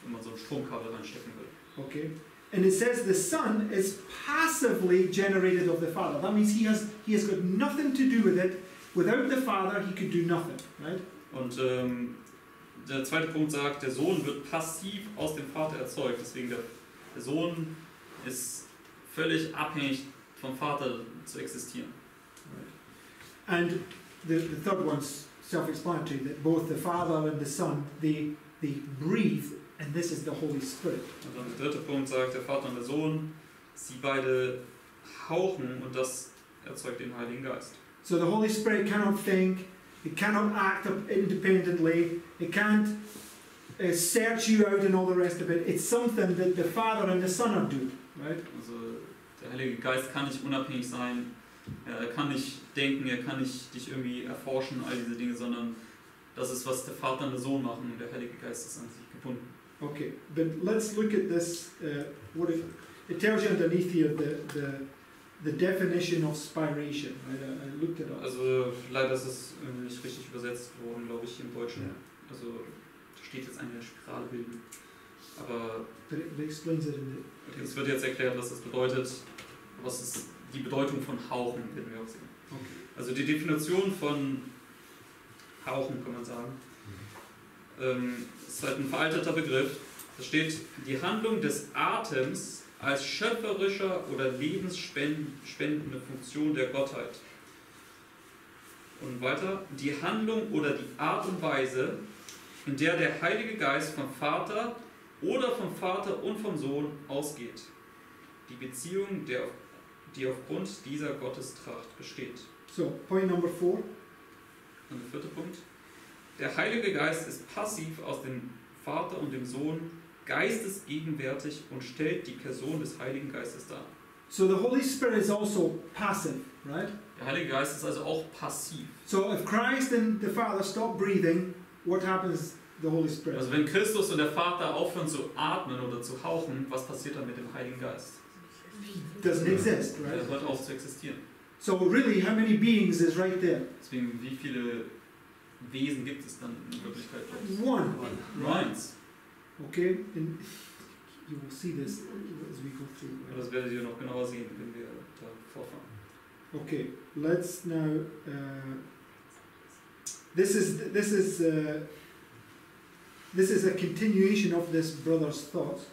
wenn man so ein Stromkabel reinstecken will. Okay. And it says the Son is passively generated of the Father. That means he has he has got nothing to do with it. Without the Father, he could do nothing, right? Und ähm, der zweite Punkt sagt, der Sohn wird passiv aus dem Vater erzeugt. Deswegen der, der Sohn ist völlig abhängig vom Vater zu existieren. And the, the third one's self-explanatory that both the Father and the Son they they breathe, and this is the Holy Spirit. Und dann der dritte Punkt sagt, der Vater und der Sohn, sie beide hauchen und das erzeugt den Heiligen Geist. So the Holy Spirit cannot think, it cannot act independently, it can't uh, search you out and all the rest of it. It's something that the Father and the Son are doing, right? Also der Heilige Geist kann nicht unabhängig sein, er kann nicht denken, er kann nicht dich irgendwie erforschen, all diese Dinge, sondern das ist, was der Vater und der Sohn machen und der Heilige Geist ist an sich gebunden. Okay, but let's look at this. Uh, what it, it tells you underneath here the, the the definition of spiration. Right? I, I looked it up. Also leider ist es irgendwie nicht richtig übersetzt worden, glaube ich, im Deutschen. Ja. Also da steht jetzt eine Spirale bilden. Aber es wird jetzt erklärt, was das bedeutet. Was ist die Bedeutung von Hauchen, werden wir auch sehen. Okay. Also die Definition von Hauchen, kann man sagen, ähm, ist halt ein veralteter Begriff. Da steht die Handlung des Atems als schöpferischer oder lebensspendende Funktion der Gottheit. Und weiter, die Handlung oder die Art und Weise, in der der Heilige Geist vom Vater oder vom Vater und vom Sohn ausgeht. Die Beziehung, der, die aufgrund dieser Gottestracht besteht. So point number four. Und der vierte Punkt. Der Heilige Geist ist passiv aus dem Vater und dem Sohn geistesgegenwärtig und stellt die Person des Heiligen Geistes dar. So the Holy Spirit is also passive, right? Der Heilige Geist ist also auch passiv. So if Christ and the Father stop breathing, what happens? The Holy Spirit. Also wenn Christus und der Vater aufhören zu atmen oder zu hauchen, was passiert dann mit dem Heiligen Geist? doesn't exist, right? Er hört auf zu existieren. So really, how many beings is right there? Deswegen, wie viele Wesen gibt es dann in Wirklichkeit? One. Eins. Okay, and you will see this as we go through. Aber das werdet ihr noch genauer sehen, wenn wir da vorfahren. Okay, let's now. Uh, this is this is uh, this is a continuation of this brother's thoughts.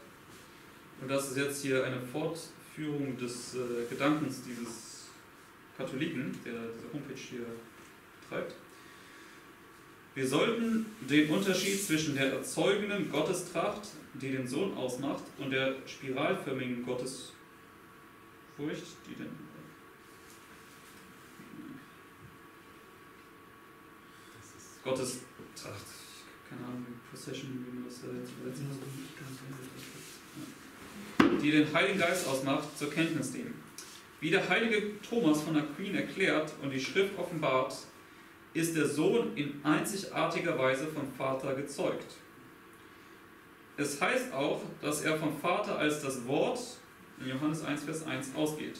Und das ist jetzt hier eine Fortführung des äh, Gedankens dieses Katholiken, der diese Homepage hier treibt. Wir sollten den Unterschied zwischen der erzeugenden Gottestracht, die den Sohn ausmacht, und der spiralförmigen Gottesfurcht, die den Gottestracht, keine Ahnung, Procession, wie man das die den Heiligen Geist ausmacht, zur Kenntnis nehmen. Wie der heilige Thomas von Aquin erklärt und die Schrift offenbart, ist der Sohn in einzigartiger Weise vom Vater gezeugt. Es heißt auch, dass er vom Vater als das Wort in Johannes 1, Vers 1 ausgeht.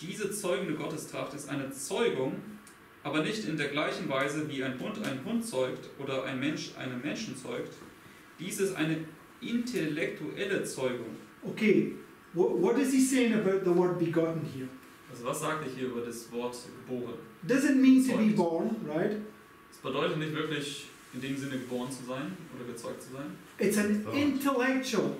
Diese zeugende Gottestracht ist eine Zeugung, aber nicht in der gleichen Weise, wie ein Hund einen Hund zeugt oder ein Mensch einen Menschen zeugt. Dies ist eine intellektuelle Zeugung. Okay, what, what is he saying about the word begotten here? Also was sagt er hier über das Wort geboren? Doesn't mean to be born, right? Es bedeutet nicht wirklich in dem Sinne geboren zu sein oder gezeugt zu sein, It's an intellectual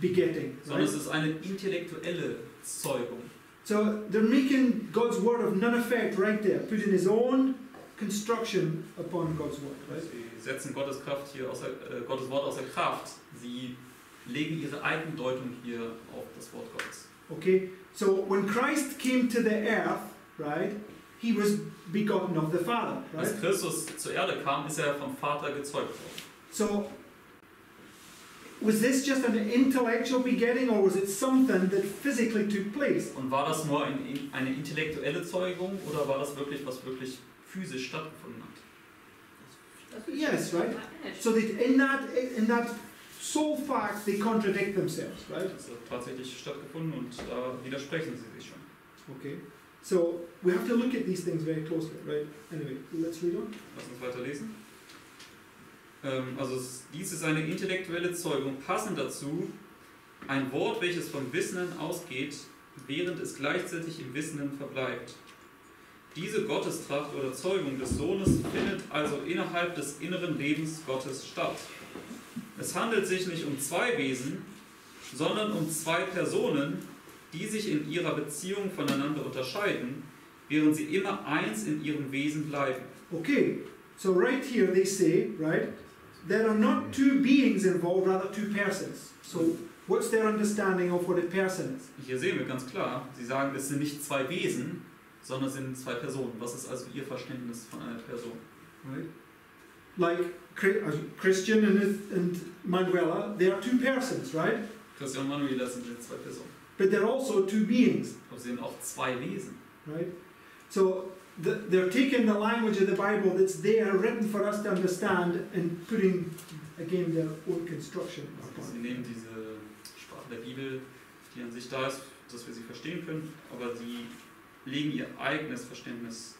begetting, sondern right? es ist eine intellektuelle Zeugung. So they're making God's word of none effect right there, putting his own construction upon God's word, right? Sie setzen Gottes Kraft hier außer, äh, Gottes Wort außer Kraft. Sie legen ihre eigene Deutung hier auf das Wort Gottes. Okay, so when Christ came to the earth, right, he was begotten of the Father, right? Als Christus zur Erde kam, ist er vom Vater gezeugt worden. So was this just an intellectual begetting or was it something that physically took place? Und war das nur ein, eine intellektuelle Zeugung oder war das wirklich was wirklich physisch stattgefunden hat? Yes, right? So that in that in that sole fact they contradict themselves, right? Das hat tatsächlich stattgefunden und da widersprechen sie sich schon. Okay. So we have to look at these things very closely, right? Anyway, let's read on. Lass uns weiterlesen. Ähm, also es, dies ist eine intellektuelle Zeugung, passend dazu ein Wort, welches vom Wissenden ausgeht, während es gleichzeitig im Wissenden verbleibt. Diese Gottestracht oder Zeugung des Sohnes findet also innerhalb des inneren Lebens Gottes statt. Es handelt sich nicht um zwei Wesen, sondern um zwei Personen, die sich in ihrer Beziehung voneinander unterscheiden, während sie immer eins in ihrem Wesen bleiben. Okay. So right here they say, right, there are not two beings involved, rather two persons. So what's their understanding of what a person is? Hier sehen wir ganz klar, sie sagen, es sind nicht zwei Wesen, sondern es sind zwei Personen. Was ist also ihr Verständnis von einer Person? Right? Like Christian and, and Manuela, they are two persons, right? Christian und Manuela sind zwei Personen. But they're also two beings, Aber sie sind auch zwei Wesen. right? So the, they're taking the language of the Bible that's there, written for us to understand, and putting again their own construction Also sie nehmen diese Sprache der Bibel, die an sich da ist, dass wir sie verstehen können, aber sie legen ihr eigenes Verständnis.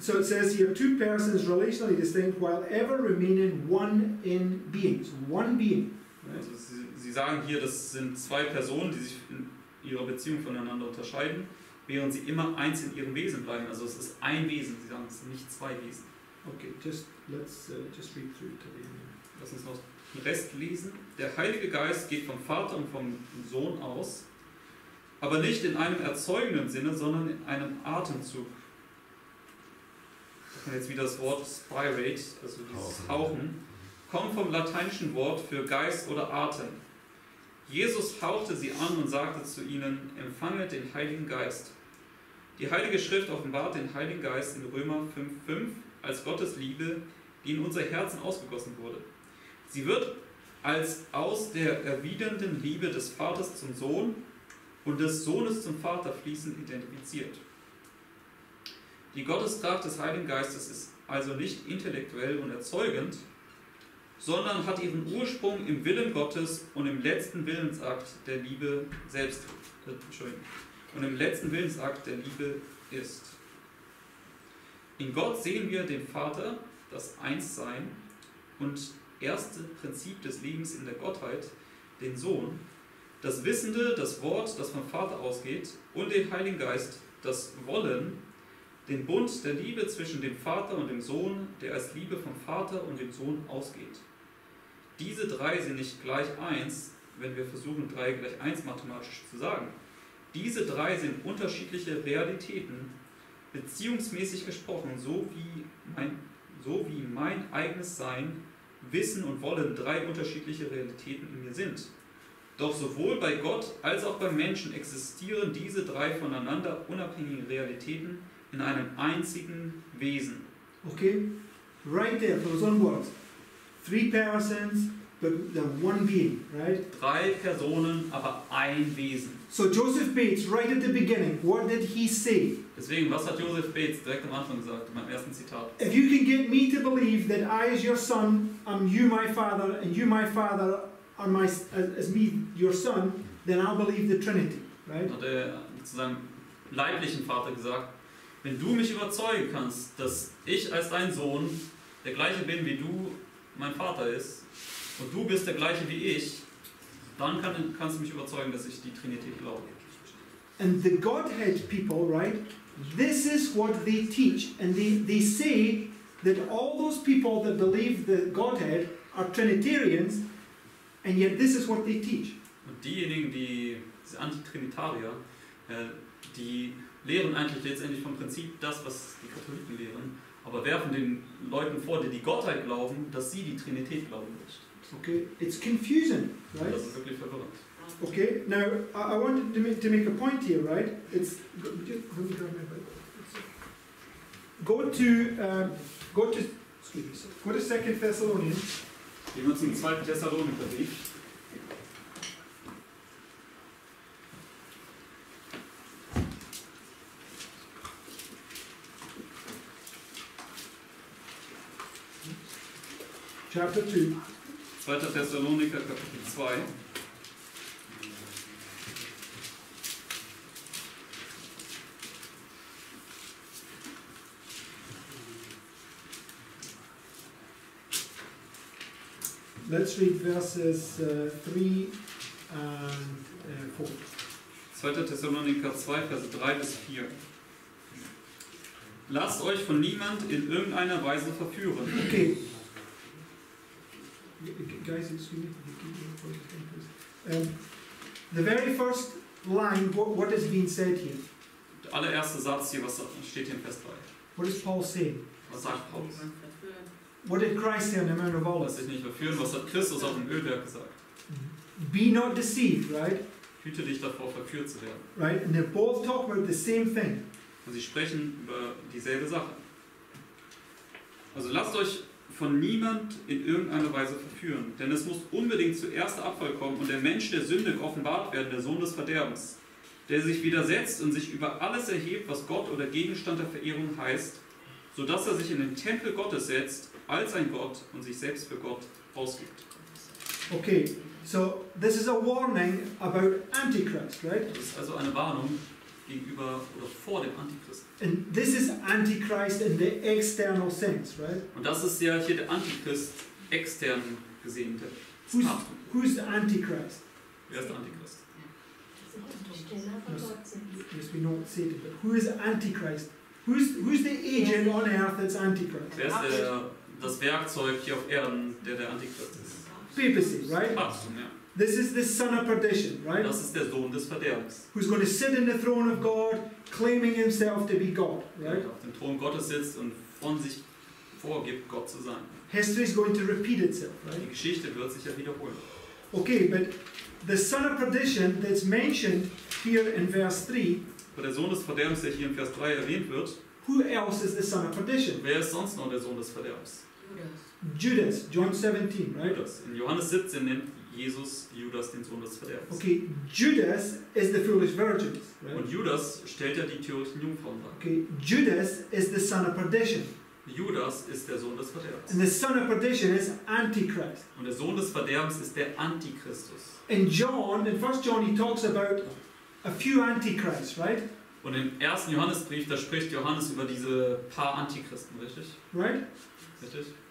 So it says here, two persons relationally distinct while ever remaining one in being. So one being. Right? Also sie, sie sagen hier, das sind zwei Personen, die sich in ihrer Beziehung voneinander unterscheiden, während sie immer eins in ihrem Wesen bleiben. Also es ist ein Wesen, sie sagen, es sind nicht zwei Wesen. Okay, just let's uh, just read through the end. Lass uns noch den Rest lesen. Der Heilige Geist geht vom Vater und vom Sohn aus, aber nicht in einem erzeugenden Sinne, sondern in einem Atemzug. Jetzt wieder das Wort spirate, also dieses Hauchen, kommt vom lateinischen Wort für Geist oder Atem. Jesus hauchte sie an und sagte zu ihnen, empfanget den Heiligen Geist. Die Heilige Schrift offenbart den Heiligen Geist in Römer 5,5 als Gottes Liebe, die in unser Herzen ausgegossen wurde. Sie wird als aus der erwidernden Liebe des Vaters zum Sohn und des Sohnes zum Vater fließend identifiziert. Die Gottestracht des Heiligen Geistes ist also nicht intellektuell und erzeugend, sondern hat ihren Ursprung im Willen Gottes und im letzten Willensakt der Liebe selbst. Äh, Entschuldigung. Und im letzten Willensakt der Liebe ist. In Gott sehen wir den Vater, das Einssein und erste Prinzip des Lebens in der Gottheit, den Sohn, das Wissende, das Wort, das vom Vater ausgeht, und den Heiligen Geist, das Wollen, den Bund der Liebe zwischen dem Vater und dem Sohn, der als Liebe vom Vater und dem Sohn ausgeht. Diese drei sind nicht gleich eins, wenn wir versuchen, drei gleich eins mathematisch zu sagen. Diese drei sind unterschiedliche Realitäten, beziehungsmäßig gesprochen, so wie mein, so wie mein eigenes Sein, Wissen und Wollen drei unterschiedliche Realitäten in mir sind. Doch sowohl bei Gott als auch beim Menschen existieren diese drei voneinander unabhängigen Realitäten in einem einzigen Wesen. Okay? Right there, those one words. Three persons, but the one being, right? Drei Personen, aber ein Wesen. So Joseph Bates, right at the beginning, what did he say? Deswegen, was hat Joseph Bates direkt am Anfang gesagt, in meinem ersten Zitat? If you can get me to believe that I, as your son, am you my father, and you my father are my as, as me your son, then I'll believe the Trinity, right? Hat er zu seinem leiblichen Vater gesagt, wenn du mich überzeugen kannst, dass ich als dein Sohn der gleiche bin, wie du mein Vater ist, und du bist der gleiche wie ich, dann kann, kannst du mich überzeugen, dass ich die Trinität glaube. And the Godhead people, right? This is what they teach, and they, they say that all those people that believe the Godhead are Trinitarians, and yet this is what they teach. Und diejenigen, die, diese Antitrinitarier, äh, die lehren eigentlich letztendlich vom Prinzip das, was die Katholiken lehren, aber werfen den Leuten vor, die die Gottheit glauben, dass sie die Trinität glauben nicht. Okay, it's confusing, right? Das ist wirklich verwirrend. Okay, now I, I wanted to make, to make a point here, right? It's go, to um, go to excuse me. Go to Second Thessalonians. Wir zum zweiten Thessalonikerbrief. Chapter 2. 2. Thessaloniker Kapitel 2. Let's read verses uh, 3 and uh, 4. 2. Thessaloniker 2, Verse 3 bis 4. Lasst euch von niemand in irgendeiner Weise verführen. Okay. Guys, excuse me. Um, the very first line, what, what is being said here? Der allererste Satz hier, was steht hier in Vers 3? What is Paul saying? Was sagt Paulus? What did Christ say on the Mount of Lass Olives? dich nicht verführen. Was hat Christus auf dem Ölberg gesagt? Be not deceived, right? Hüte dich davor, verführt zu werden. Right? And they both talk about the same thing. Und sie sprechen über dieselbe Sache. Also lasst euch von niemand in irgendeiner Weise verführen, denn es muss unbedingt zuerst der Abfall kommen und der Mensch der Sünde offenbart werden, der Sohn des Verderbens, der sich widersetzt und sich über alles erhebt, was Gott oder Gegenstand der Verehrung heißt, sodass er sich in den Tempel Gottes setzt als ein Gott und sich selbst für Gott ausgibt. Okay, so this is a warning about Antichrist, right? Das ist also eine Warnung gegenüber oder vor dem Antichristen. And this is Antichrist in the external sense, right? Und das ist ja hier der Antichrist extern gesehen, der Who's, who's the Antichrist? Wer ist der Antichrist? Yes, we know it's Satan, but who is Antichrist? Who's, who's the agent on earth that's Antichrist? Wer ist der, das Werkzeug hier auf Erden, der der Antichrist ist? Papacy, right? Papsttum, ja. This is the son of perdition, right? Das ist der Sohn des Verderbens. Who's going to sit in the throne of God, claiming himself to be God, Der right? auf dem Thron Gottes sitzt und von sich vorgibt, Gott zu sein. History is going to repeat itself, Die right? Geschichte wird sich ja wiederholen. Okay, but the son of perdition that's mentioned here in verse 3, Aber der Sohn des Verderbens, der hier in Vers 3 erwähnt wird, who else is the son of perdition? wer ist sonst noch der Sohn des Verderbens? Judas, John 17, right? Judas. In Johannes 17 nennt Jesus Judas den Sohn des Verderbens. Okay, Judas is the foolish virgins, right? Und Judas stellt ja die törichten Jungfrauen dar. Okay, Judas is the son of perdition. Judas ist der Sohn des Verderbens. And the son of perdition is Antichrist. Und der Sohn des Verderbens ist der Antichristus. In John, in First John, he talks about a few antichrists, right? Und im ersten Johannesbrief, da spricht Johannes über diese paar Antichristen, richtig? Right?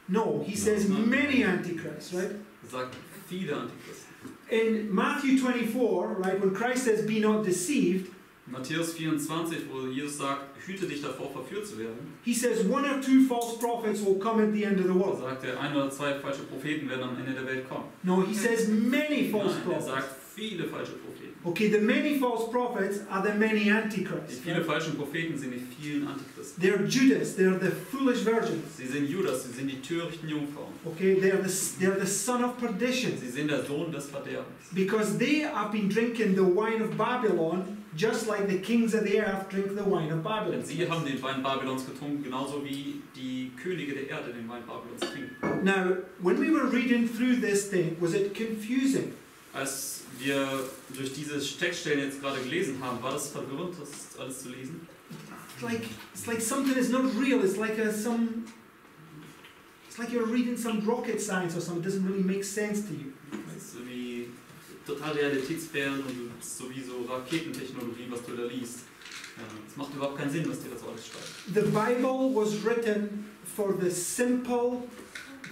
No, he says many antichrists, right? Er sagt viele Antichristen. In Matthew 24, right, when Christ says, Be not deceived, Matthäus 24, wo Jesus sagt, hüte dich davor, verführt zu werden, he says one or two false prophets will come at the end of the world. sagt er, ein oder zwei falsche Propheten werden am Ende der Welt kommen. No, he says many false Nein, er prophets. sagt viele falsche Propheten. Okay, the many false prophets are the many antichrists. viele falschen Propheten sind die vielen Antichristen. They're Judas, they're the foolish virgins. Sie sind Judas, sie sind die törichten Jungfrauen. Okay, they're the, they're the son of perdition. Sie sind der Sohn des Verderbens. Because they have been drinking the wine of Babylon just like the kings of the earth drink the wine of Babylon. Denn sie haben den Wein Babylons getrunken, genauso wie die Könige der Erde den Wein Babylons trinken. Now, when we were reading through this thing, was it confusing? Als wir durch diese Steckstellen jetzt gerade gelesen haben, war das verwirrend, das alles zu lesen? It's like it's like something is not real. It's like a some. It's like you're reading some rocket science or something. It doesn't really make sense to you. Das ist so wie total realitätsfern und du- so wie so Raketentechnologie, was du da liest. Ja, Es macht überhaupt keinen Sinn, was dir das alles schreibt. The Bible was written for the simple,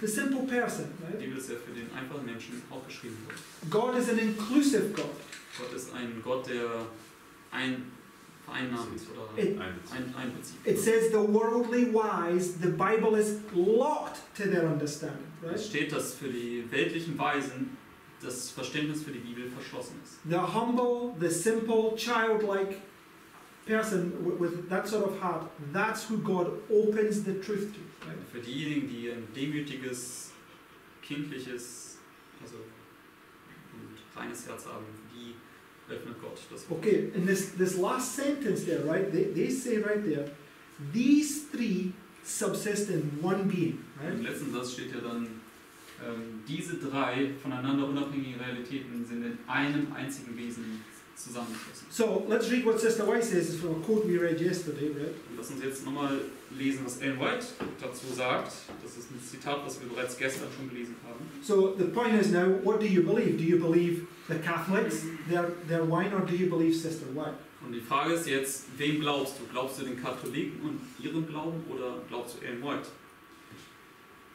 the simple person. Die Right? Bibel ist ja für den einfachen Menschen auch geschrieben worden. God is an inclusive God. Gott ist ein Gott, der ein, vereinnahmt oder It, ein, einbezieht. it says the worldly wise. The Bible is locked to their understanding. Es Right? steht, dass für die weltlichen Weisen das Verständnis für die Bibel verschlossen ist. The humble, the simple, childlike person with, that sort of heart. That's who God opens the truth to. Right? Für diejenigen, die ein demütiges, kindliches, also und reines Herz haben, die öffnet Gott das Wort. Okay, in this, this last sentence there, right, they, they say right there, these three subsist in one being, Im right? letzten Satz steht ja dann, ähm, diese drei voneinander unabhängigen Realitäten sind in einem einzigen Wesen zusammengeschlossen. So let's read what Sister White says from a quote we read yesterday, right? Lass uns jetzt nochmal lesen, was Ellen White dazu sagt. Das ist ein Zitat, was wir bereits gestern schon gelesen haben. So the point is now, what do you believe? Do you believe the Catholics, their, their wine, or do you believe Sister White? Und die Frage ist jetzt, wem glaubst du? Glaubst du den Katholiken und ihrem Glauben oder glaubst du Ellen White?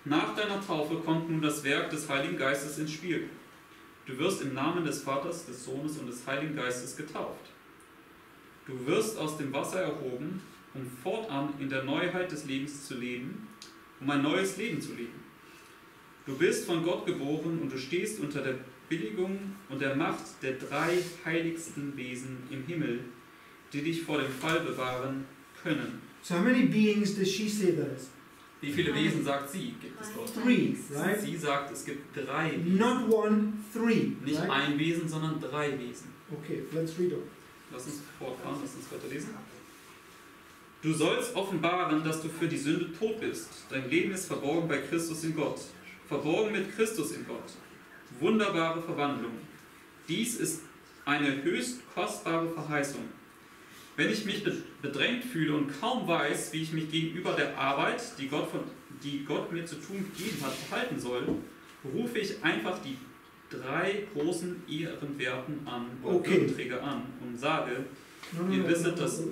Nach deiner Taufe kommt nun das Werk des Heiligen Geistes ins Spiel. Du wirst im Namen des Vaters, des Sohnes und des Heiligen Geistes getauft. Du wirst aus dem Wasser erhoben, um fortan in der Neuheit des Lebens zu leben, um ein neues Leben zu leben. Du bist von Gott geboren und du stehst unter der Billigung und der Macht der drei heiligsten Wesen im Himmel, die dich vor dem Fall bewahren können. So how many beings does she say there is? Wie viele Wesen sagt sie, gibt es dort? Three, right? Sie sagt, es gibt drei Wesen. Not one, three, Nicht right? ein Wesen, sondern drei Wesen. Okay, let's read on. Lass uns fortfahren, lass uns weiter lesen. Du sollst offenbaren, dass du für die Sünde tot bist. Dein Leben ist verborgen bei Christus in Gott. Verborgen mit Christus in Gott. Wunderbare Verwandlung. Dies ist eine höchst kostbare Verheißung. Wenn ich mich be- bedrängt fühle und kaum weiß, wie ich mich gegenüber der Arbeit, die Gott, von, die Gott mir zu tun gegeben hat, verhalten soll, rufe ich einfach die drei großen Ehrenwerten an, Okay. Würdenträger an und sage, No, Ihr wisset, dass-?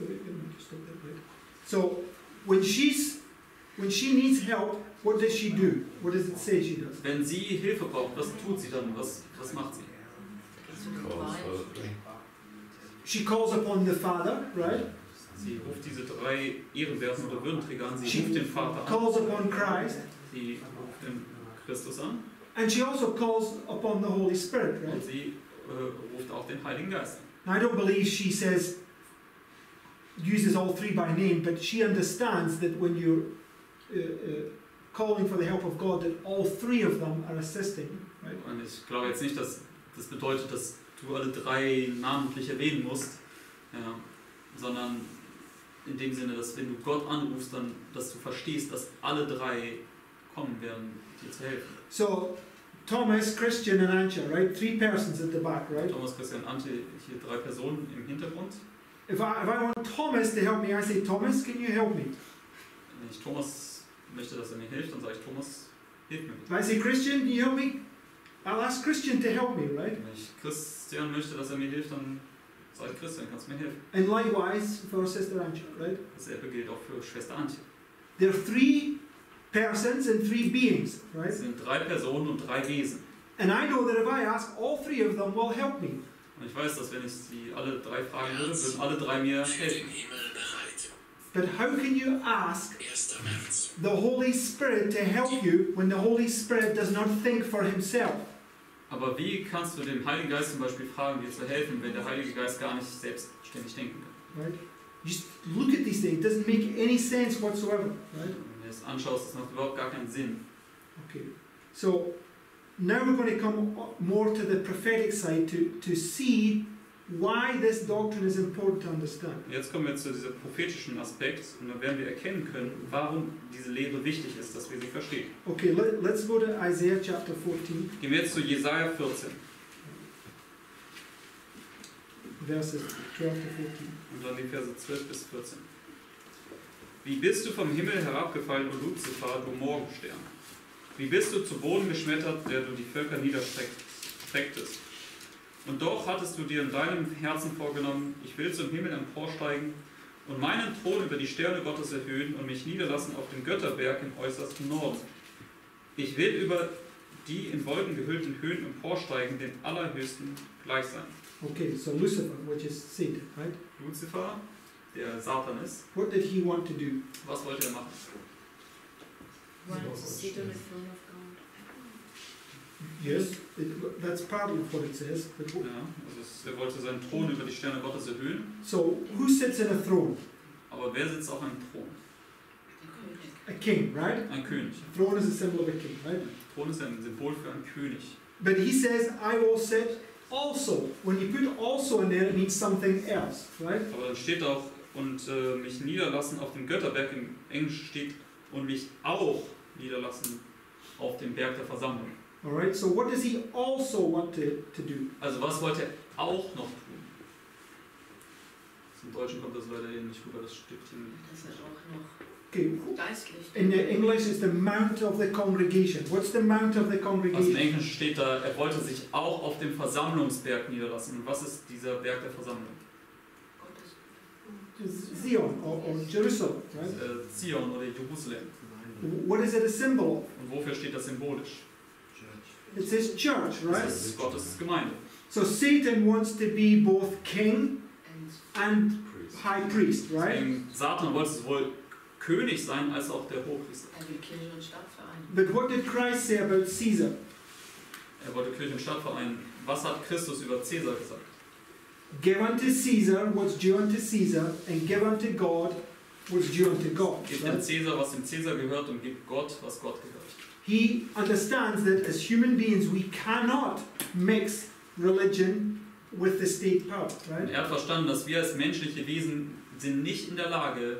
So when she's when she needs help, what does she do? What does it say she does? wenn sie Hilfe braucht, was tut sie dann? Was, was macht sie? She calls upon the Father, right? Sie ruft diese drei Ehrenwerten oder Würdenträger an, sie Sie ruft den Vater an, Calls upon Christ, sie ruft den Christus an and she also calls upon the Holy Spirit, und right? sie äh, ruft auch den Heiligen Geist an. I don't believe she says uses all three by name, but she understands that when you're uh, uh, calling for the help of God, that all three of them are assisting, right? Und ich glaube jetzt nicht, dass das bedeutet, dass du alle drei namentlich erwähnen musst, ja, sondern in dem Sinne, dass wenn du Gott anrufst, dann, dass du verstehst, dass alle drei kommen werden, dir zu helfen. So Thomas, Christian, and Ancha, right? Three persons at the back, right? Thomas, Christian, Ante, hier drei Personen im Hintergrund. If I, if I want Thomas to help me, I say, Thomas, can you help me? Wenn ich Thomas möchte, dass er mir hilft, dann sage ich, Thomas, hilf mir. If I say, Christian, can you help me? I'll ask Christian to help me, right? Wenn ich Christian möchte, dass er mir hilft, dann sage ich, Christian, kannst du mir helfen. And likewise for Sister Ancha, right? Dasselbe gilt auch für Schwester Antje. There are three persons and three beings, right? Es sind drei Personen und drei Wesen. And I know that if I ask, all three of them will help me. Und ich weiß, dass wenn ich sie alle drei fragen würde, würden alle drei mir helfen. But how can you ask the Holy Spirit to help you when the Holy Spirit does not think for himself? Aber wie kannst du dem Heiligen Geist zum Beispiel fragen, dir zu helfen, wenn der Heilige Geist gar nicht selbstständig denken kann? Right? Just look at these things. It doesn't make any sense whatsoever. Right? Wenn du das anschaust, das macht überhaupt gar keinen Sinn. Okay. So now we're going to come more to the prophetic side to, to see why this doctrine is important to understand. Jetzt kommen wir zu diesem prophetischen Aspekt und dann werden wir erkennen können, warum diese Lehre wichtig ist, dass wir sie verstehen. Okay, let, let's go to Isaiah chapter 14, Gehen wir jetzt zu Jesaja 14 verses 12 to 14. und dann die Verse 12 bis 14. Wie bist du vom Himmel herabgefallen, o Luzifer, du Morgenstern? Wie bist du zu Boden geschmettert, der du die Völker niederstrecktest? Und doch hattest du dir in deinem Herzen vorgenommen, ich will zum Himmel emporsteigen und meinen Thron über die Sterne Gottes erhöhen und mich niederlassen auf dem Götterberg im äußersten Norden. Ich will über die in Wolken gehüllten Höhen emporsteigen, dem Allerhöchsten gleich sein. Okay, so Lucifer, which is Satan, right? Luzifer, der Satan ist, What did he want to do? was wollte er machen? Want to sit on the throne of. Yes, it, that's part of what it says. But Ja, also er wollte seinen Thron über die Sterne Gottes erhöhen. so who sits in a throne? Aber wer sitzt auf einem Thron? A king, right? Ein König. A throne is a symbol of a king, right? Ein Thron ist ein Symbol für einen König. But he says, I will sit also. When you put also in there, it means something else, right? Aber dann steht auch, und äh, mich niederlassen auf dem Götterberg, im Englischen steht, und mich auch niederlassen auf dem Berg der Versammlung. All right. So what does he also want to, to do? Also was wollte er auch noch tun? Im Deutschen kommt das leider hier nicht rüber, das Stückchen. Das ist auch noch Okay. geistlich. In the English, it's the mount of the congregation. What's the mount of the Also im congregation? Englischen steht da, er wollte sich auch auf dem Versammlungsberg niederlassen. Und was ist dieser Berg der Versammlung? Zion or, or Jerusalem, right? äh, Zion oder Jerusalem. What is it a symbol of? Und wofür steht das symbolisch? It says church, right? Das ist Gottes Gemeinde. So Satan wants to be both king And high priest, right? Deswegen, Satan wollte sowohl König sein als auch der Hochpriester. er. But what did Christ say about Caesar? Er wollte Kirche und Stadt vereinen. Was hat Christus über Cäsar gesagt? Give unto Caesar what's due unto Caesar, and give unto God what's due unto God. Gib dem? Cäsar, was dem Cäsar gehört und gib Gott, was Gott gehört. He understands that as human beings we cannot mix religion with the state power, Und right? er hat verstanden, dass wir als menschliche Wesen sind nicht in der Lage,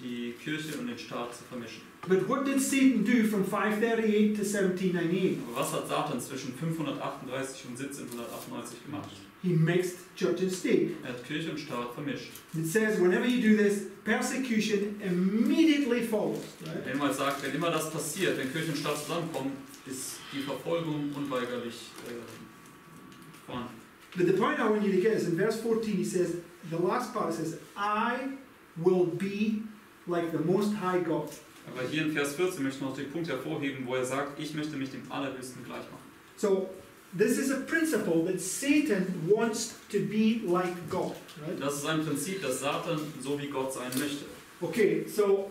die Kirche und den Staat zu vermischen. But what did Satan do from 538 to 1798? Aber was hat Satan zwischen 538 und 1798 gemacht? He mixed church and state. Er hat Kirche und Staat vermischt. It says whenever you do this, persecution immediately follows, right? Wenn man sagt, wenn immer das passiert, wenn Kirche und Staat zusammenkommen, ist die Verfolgung unweigerlich äh, vorhanden. But the point I want you to get is in verse 14 he says, the last part says, I will be like the most high God. Aber hier in Vers 14 möchte ich noch den Punkt hervorheben, wo er sagt, ich möchte mich dem Allerhöchsten gleich machen. So this is a principle that Satan wants to be like God, right? Das ist ein Prinzip, dass Satan so wie Gott sein möchte. Okay, so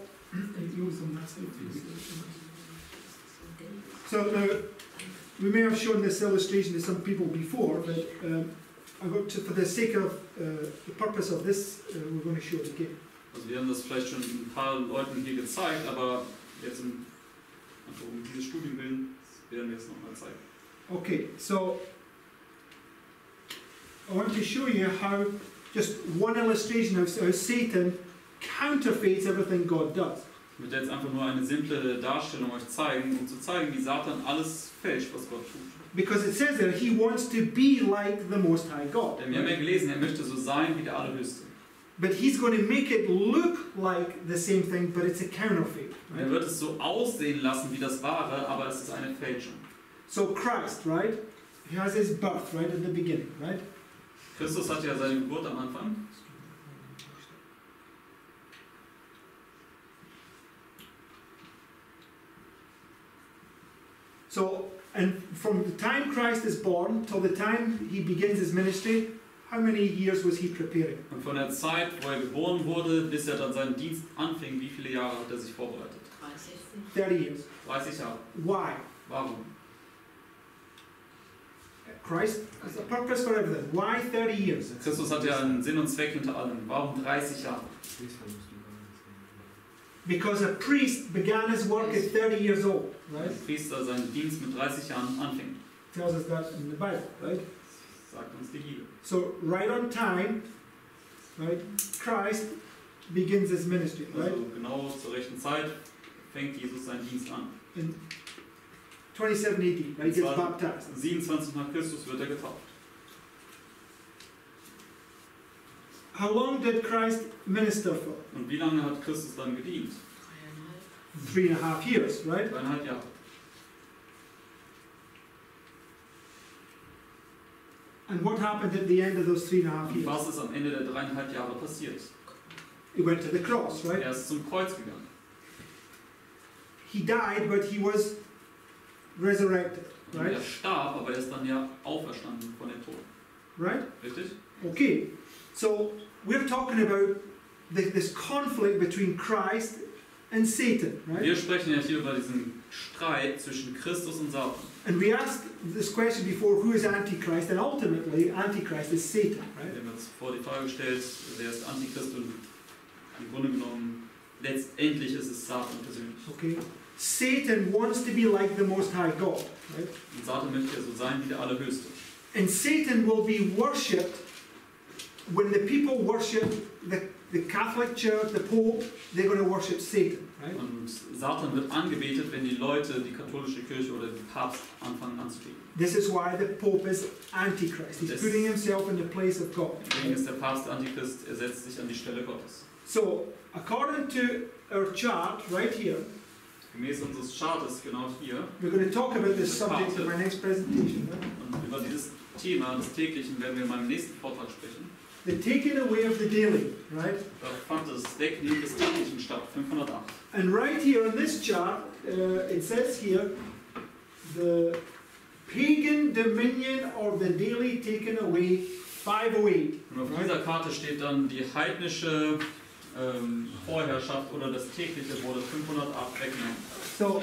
so now we may have shown this illustration to some people before, but um, to, for the sake of uh, the purpose of this, uh, we're going to show it again. Also wir haben das vielleicht schon ein paar Leuten hier gezeigt, aber jetzt im, einfach um dieses Studium willen werden wir es nochmal zeigen. Okay, so I want to show you how just one illustration of how Satan counterfeits everything God does. Ich möchte jetzt einfach nur eine simple Darstellung euch zeigen, um zu zeigen, wie Satan alles fälscht, was Gott tut. Because it says there he wants to be like the Most High God. Denn wir haben ja gelesen, er möchte so sein wie der Allerhöchste. But he's going to make it look like the same thing, but it's a counterfeit. Und er wird es so aussehen lassen wie das Wahre, aber es ist eine Fälschung. So Christ, right? He has his birth right at the beginning, right? Christus hatte ja seine Geburt am Anfang. So, and from the time Christ is born till the time he begins his ministry, how many years was he preparing? Und von der Zeit, wo er geboren wurde, bis er dann seinen Dienst anfing, wie viele Jahre hat er sich vorbereitet? 30. 30 years. 30 Jahre. Why? Warum? Christus hat ja einen Sinn und Zweck hinter allem. Warum 30 Jahre? Because a priest began his work at 30 years old, Weil right? der Priester seinen Dienst mit 30 Jahren anfing. Tells us that in the Bible, right? Sagt uns die Bibel. So, right on time, right? Christ begins his ministry, right? Also genau zur rechten Zeit fängt Jesus seinen Dienst an. In 27 AD, right? He gets baptized. 27 nach Christus wird er getauft. How long did Christ minister for? Und wie lange hat Christus dann gedient? Three and a half years, right? Dreieinhalb Jahre. And what happened at the end of those three and a half Und years? was ist am Ende der dreieinhalb Jahre passiert? He went to the cross, right? Er ist zum Kreuz gegangen. He died, but he was resurrected, right? er starb, aber er ist dann ja auferstanden von den Toten. Right? Richtig? Okay. So we're talking about this conflict between Christ and Satan, right? Wir sprechen ja hier über diesen Streit zwischen Christus und Satan. And we asked this question before: Who is Antichrist? And ultimately, Antichrist is Satan, Wir right? haben uns vor die Frage gestellt, wer ist Antichrist und im Grunde genommen, letztendlich ist es Satan persönlich. Okay. Satan wants to be like the Most High God, right? Und Satan möchte so sein wie der Allerhöchste. And Satan will be worshipped when the people worship the, the Catholic Church, the Pope, they're going to worship Satan, right? Und Satan wird angebetet, wenn die Leute die katholische Kirche oder den Papst anfangen anzubeten. This is why the Pope is Antichrist. He's Yes. putting himself in the place of God. Deswegen ist der Papst Antichrist, er setzt sich an die Stelle Gottes. So, according to our chart right here, Gemäß unseres Chartes, genau hier, we're going to talk about this subject in my next presentation. Und über dieses Thema des Täglichen werden wir in meinem nächsten Vortrag sprechen. The taking away of the daily, right? Da fand das Wegnehmen des Täglichen statt, 508. And right here on this chart, uh, it says here, the pagan dominion of the daily taken away, 508. Und auf dieser Karte steht dann die heidnische ähm, Vorherrschaft oder das tägliche wurde 508 weggenommen. So,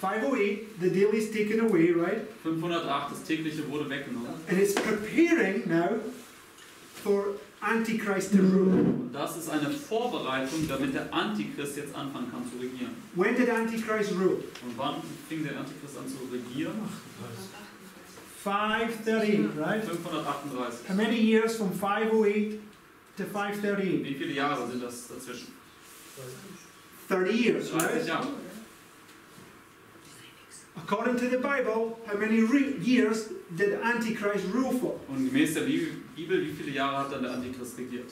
508, the daily is taken away, right? 508, das tägliche wurde weggenommen. And it's preparing now for Antichrist to rule. Und das ist eine Vorbereitung, damit der Antichrist jetzt anfangen kann zu regieren. When did Antichrist rule? Und wann fing der Antichrist an zu regieren? 538, right? 538. How many years from 508 to 538? Wie viele Jahre sind das dazwischen? 30 years, right? Jahre. According to the Bible, how many re- years did Antichrist rule for? Und gemäß der Bibel, wie viele Jahre hat dann der Antichrist regiert?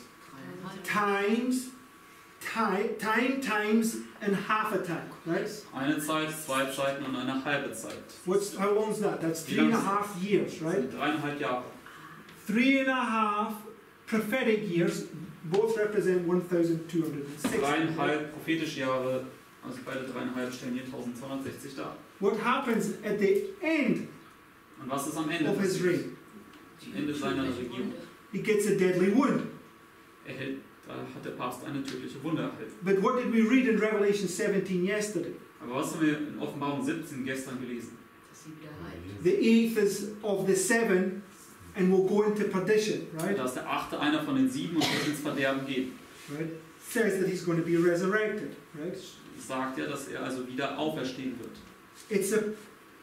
Times, time, time, times, and half a time, right? Eine Zeit, zwei Zeiten und eine halbe Zeit. What's how long's that? That's three and a half years, right? dreieinhalb Jahre. Three and a half prophetic years, both represent 1,260. Dreieinhalb prophetische Jahre, also beide dreieinhalb stellen hier 1260 dar. What happens at the end Und was ist am Ende? of his reign? Am Ende seiner Regierung. He gets a deadly wound. Er hält, da hat der Papst eine tödliche Wunde erhalten. But what did we read in Revelation 17 yesterday? Aber was haben wir in Offenbarung 17 gestern gelesen? dass sie wieder heilt. The eighth is of the seven and will go into perdition, right? Da ist der achte einer von den sieben und wird ins Verderben gehen. Right? Says that he's going to be resurrected, right? Sagt ja, dass er also wieder auferstehen wird. It's a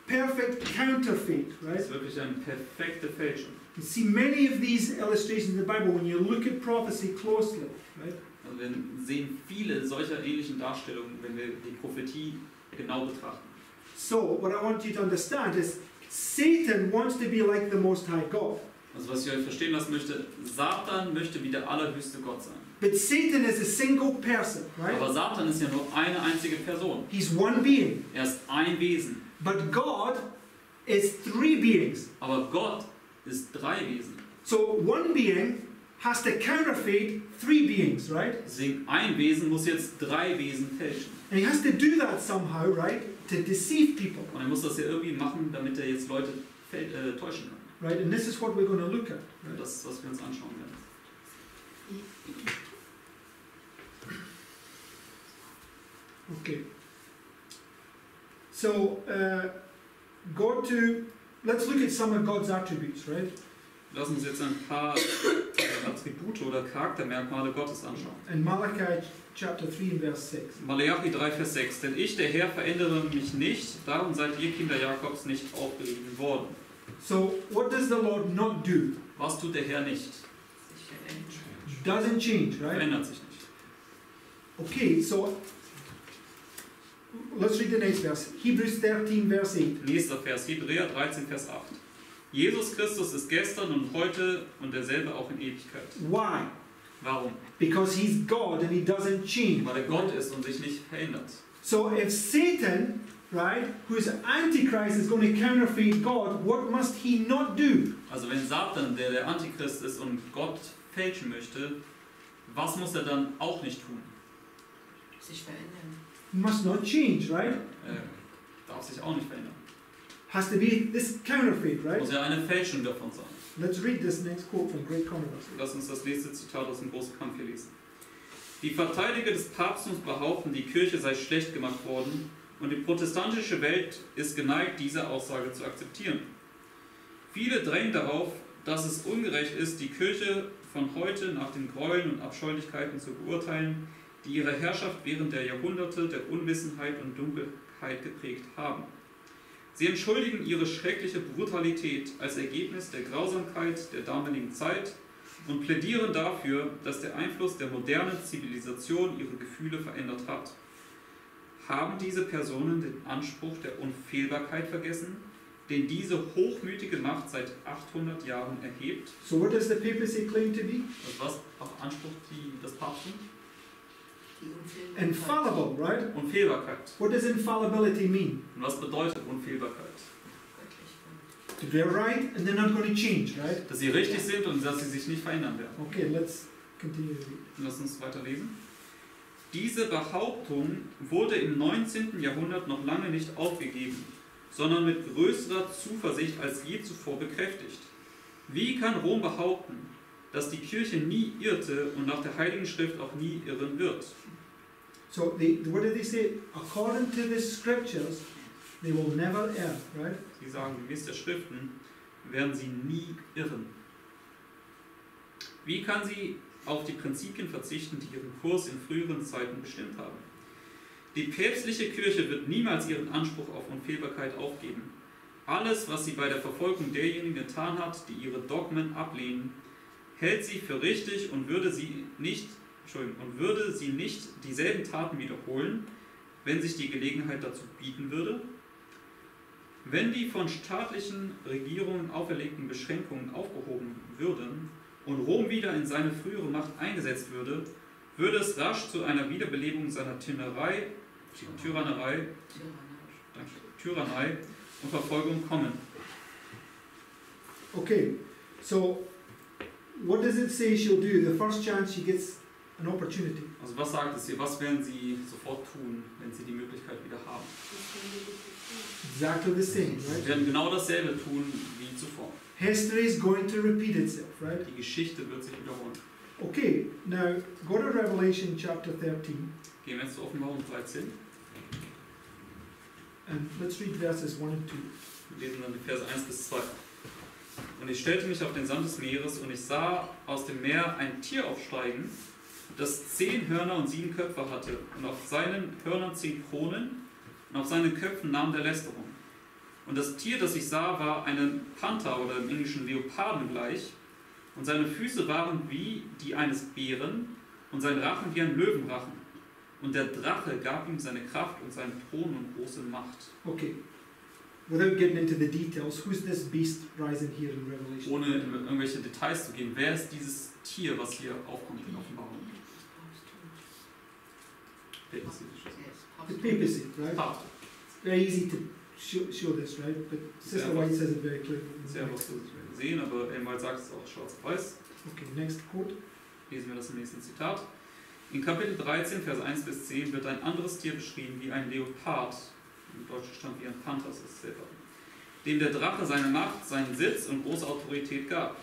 perfect counterfeit, Das right? ist wirklich eine perfekte Fälschung. You see many of these illustrations in the Bible when you look at prophecy closely, right? Also wir sehen viele solcher ähnlichen Darstellungen, wenn wir die Prophetie genau betrachten. So, what I want you to understand is Satan wants to be like the Most High God. Also was ich euch verstehen lassen möchte, Satan möchte wie der allerhöchste Gott sein. But Satan is a single person, right? Aber Satan ist ja nur eine einzige Person. He's one being. Er ist ein Wesen. But God is three beings. Aber Gott ist drei Wesen. So one being has to counterfeit three beings, right? Deswegen ein Wesen muss jetzt drei Wesen fälschen. And he has to do that somehow, right? To deceive people, Und er muss das ja irgendwie machen, damit er jetzt Leute äh, täuschen kann. right? And this is what we're going to look at. Right? Das ist, was wir uns anschauen werden. Okay. So uh, go to let's look at some of God's attributes, right? Lass uns jetzt ein paar Attribute oder Charaktermerkmale Gottes anschauen. In Malachi chapter 3 and verse 6. Malachi 3, Vers 6. Denn ich, der Herr, verändere mich nicht, darum seid ihr Kinder Jakobs nicht aufgerieben worden. So, what does the Lord not do? Was tut der Herr nicht? Doesn't change, right? Verändert sich nicht. Okay, so let's read the next verse. Hebrews 13, verse 8. Nächster Vers, Hebräer 13, Vers 8. Jesus Christus ist gestern und heute und derselbe auch in Ewigkeit. Why? Warum? Because he's God and he doesn't change. Weil er Gott ist und sich nicht verändert. So if Satan, right, who is Antichrist, is going to counterfeit God, what must he not do? Also wenn Satan, der der Antichrist ist und Gott fälschen möchte, was muss er dann auch nicht tun? Sich verändern. He must not change, right? Er darf sich auch nicht verändern. Has to be this counterfeit, right? Muss ja eine Fälschung davon sein. Let's read this next quote from Great Controversy. Lass uns das nächste Zitat aus dem Großen Kampf hier lesen. Die Verteidiger des Papsttums behaupten, die Kirche sei schlecht gemacht worden und die protestantische Welt ist geneigt, diese Aussage zu akzeptieren. Viele drängen darauf, dass es ungerecht ist, die Kirche von heute nach den Gräueln und Abscheulichkeiten zu beurteilen, die ihre Herrschaft während der Jahrhunderte der Unwissenheit und Dunkelheit geprägt haben. Sie entschuldigen ihre schreckliche Brutalität als Ergebnis der Grausamkeit der damaligen Zeit und plädieren dafür, dass der Einfluss der modernen Zivilisation ihre Gefühle verändert hat. Haben diese Personen den Anspruch der Unfehlbarkeit vergessen, den diese hochmütige Macht seit 800 Jahren erhebt? So, what does the papacy claim to be? Also was beansprucht die, das Papsttum? Infallible, right? Unfehlbarkeit. What does infallibility mean? Und was bedeutet Unfehlbarkeit? Be right and they're not going to change, right? Dass sie richtig sind und dass sie sich nicht verändern werden. Okay, let's continue to read. Lass uns weiterlesen. Diese Behauptung wurde im 19. Jahrhundert noch lange nicht aufgegeben, sondern mit größerer Zuversicht als je zuvor bekräftigt. Wie kann Rom behaupten, dass die Kirche nie irrte und nach der Heiligen Schrift auch nie irren wird? So, they, what did they say? According to the scriptures, they will never err, right? Sie sagen, gemäß der Schriften werden sie nie irren. Wie kann sie auf die Prinzipien verzichten, die ihren Kurs in früheren Zeiten bestimmt haben? Die päpstliche Kirche wird niemals ihren Anspruch auf Unfehlbarkeit aufgeben. Alles, was sie bei der Verfolgung derjenigen getan hat, die ihre Dogmen ablehnen, hält sie für richtig und würde sie nicht, und würde sie nicht dieselben Taten wiederholen, wenn sich die Gelegenheit dazu bieten würde? Wenn die von staatlichen Regierungen auferlegten Beschränkungen aufgehoben würden und Rom wieder in seine frühere Macht eingesetzt würde, würde es rasch zu einer Wiederbelebung seiner Tyrannerei, Tyrannerei, danke, Tyrannei und Verfolgung kommen. Okay, so what does it say she'll do the first chance she gets an opportunity? Also was sagt es hier? Was werden sie sofort tun, wenn sie die Möglichkeit wieder haben? Exactly the same, right? Sie werden genau dasselbe tun wie zuvor. History is going to repeat itself, right? Die Geschichte wird sich wiederholen. Okay, now go to Revelation chapter 13 Gehen wir jetzt zur Offenbarung 13 and let's read verses 1 and 2. Wir lesen dann die Verse 1 bis 2. Und ich stellte mich auf den Sand des Meeres und ich sah aus dem Meer ein Tier aufsteigen, das zehn Hörner und sieben Köpfe hatte und auf seinen Hörnern zehn Kronen und auf seinen Köpfen Namen der Lästerung. Und das Tier, das ich sah, war einem Panther oder im Englischen Leoparden gleich und seine Füße waren wie die eines Bären und sein Rachen wie ein Löwenrachen. Und der Drache gab ihm seine Kraft und seinen Thron und große Macht. Okay, without getting into the details, who's this beast rising here in Revelation? ohne in irgendwelche Details zu gehen, wer ist dieses Tier, was hier aufkommt in Offenbarung? The papacy, right? Papst. Very easy to show, show this, right? But Sister Yeah. White says it very clearly. Sehr was zu sehen, aber Elmwald sagt es auch schwarz auf weiß. Okay, next quote. Lesen wir das im nächsten Zitat. In Kapitel 13, Vers 1 bis 10 wird ein anderes Tier beschrieben wie ein Leopard, im Deutschen stand wie ein Panther, selber, dem der Drache seine Macht, seinen Sitz und große Autorität gab.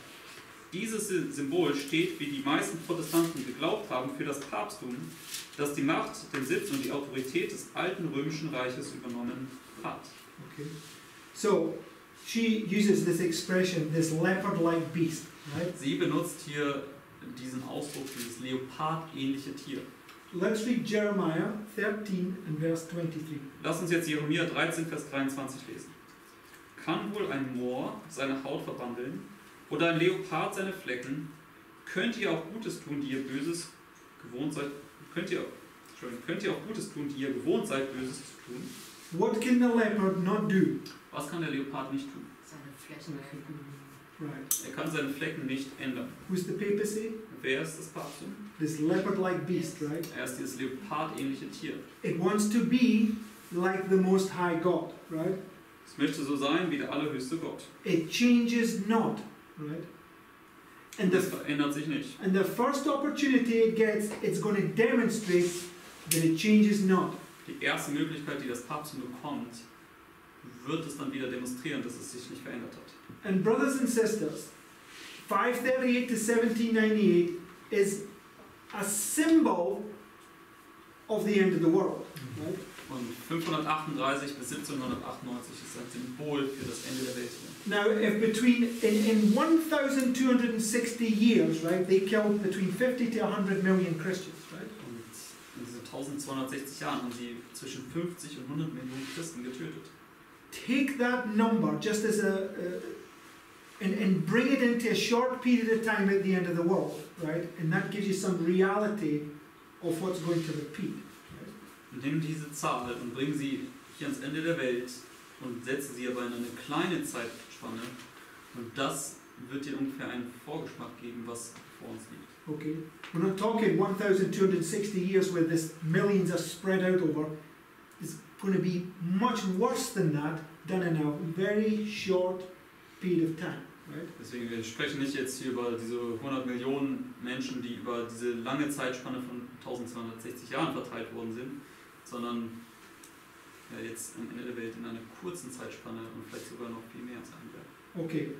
Dieses Symbol steht, wie die meisten Protestanten geglaubt haben, für das Papsttum, das die Macht, den Sitz und die Autorität des alten römischen Reiches übernommen hat. Okay. So, she uses this expression, this leopard-like beast, right? Sie benutzt hier diesen Ausdruck, dieses leopardähnliche Tier. Let's read Jeremiah 13 and verse 23. Lass uns jetzt Jeremia 13, Vers 23 lesen. Kann wohl ein Moor seine Haut verwandeln oder ein Leopard seine Flecken? Könnt ihr auch Gutes tun, die ihr Böses gewohnt seid? Könnt ihr, könnt ihr auch Gutes tun, die ihr gewohnt seid, Böses zu tun? What can the leopard not do? Was kann der Leopard nicht tun? Seine Flächen Right. Er kann seine Flecken nicht ändern. Who's the papacy? Wer? This leopard-like beast, right? Er ist dieses leopardähnliche Tier. It wants to be like the Most High God, right? Es möchte so sein wie der allerhöchste Gott. It changes not, right? And Das the verändert sich nicht. and the first opportunity it gets, it's going to demonstrate that it changes not. Die erste Möglichkeit, die das Papsttum bekommt, wird es dann wieder demonstrieren, dass es sich nicht verändert hat. And brothers and sisters, 538 to 1798 is a symbol of the end of the world, right? Und 538 bis 1798 ist ein Symbol für das Ende der Welt. Now, if between in, in 1,260 years, right, they killed between 50 to 100 million Christians, right? Und in diesen 1260 Jahren haben sie zwischen 50 und 100 Millionen Christen getötet. Take that number just as a, and, and bring it into a short period of time at the end of the world, right? And that gives you some reality of what's going to repeat. Right? Nimm diese Zahl und bring sie hier ans Ende der Welt und setze sie aber in eine kleine Zeitspanne. Und das wird dir ungefähr einen Vorgeschmack geben, was vor uns liegt. Okay, we're not talking 1,260 years where this millions are spread out over. It's going to be much worse than that done in a very short period of time? Deswegen, wir sprechen nicht jetzt hier über diese 100 Millionen Menschen, die über diese lange Zeitspanne von 1260 Jahren verteilt worden sind, sondern ja, jetzt am Ende der Welt in einer kurzen Zeitspanne und vielleicht sogar noch viel mehr sein werden. Okay,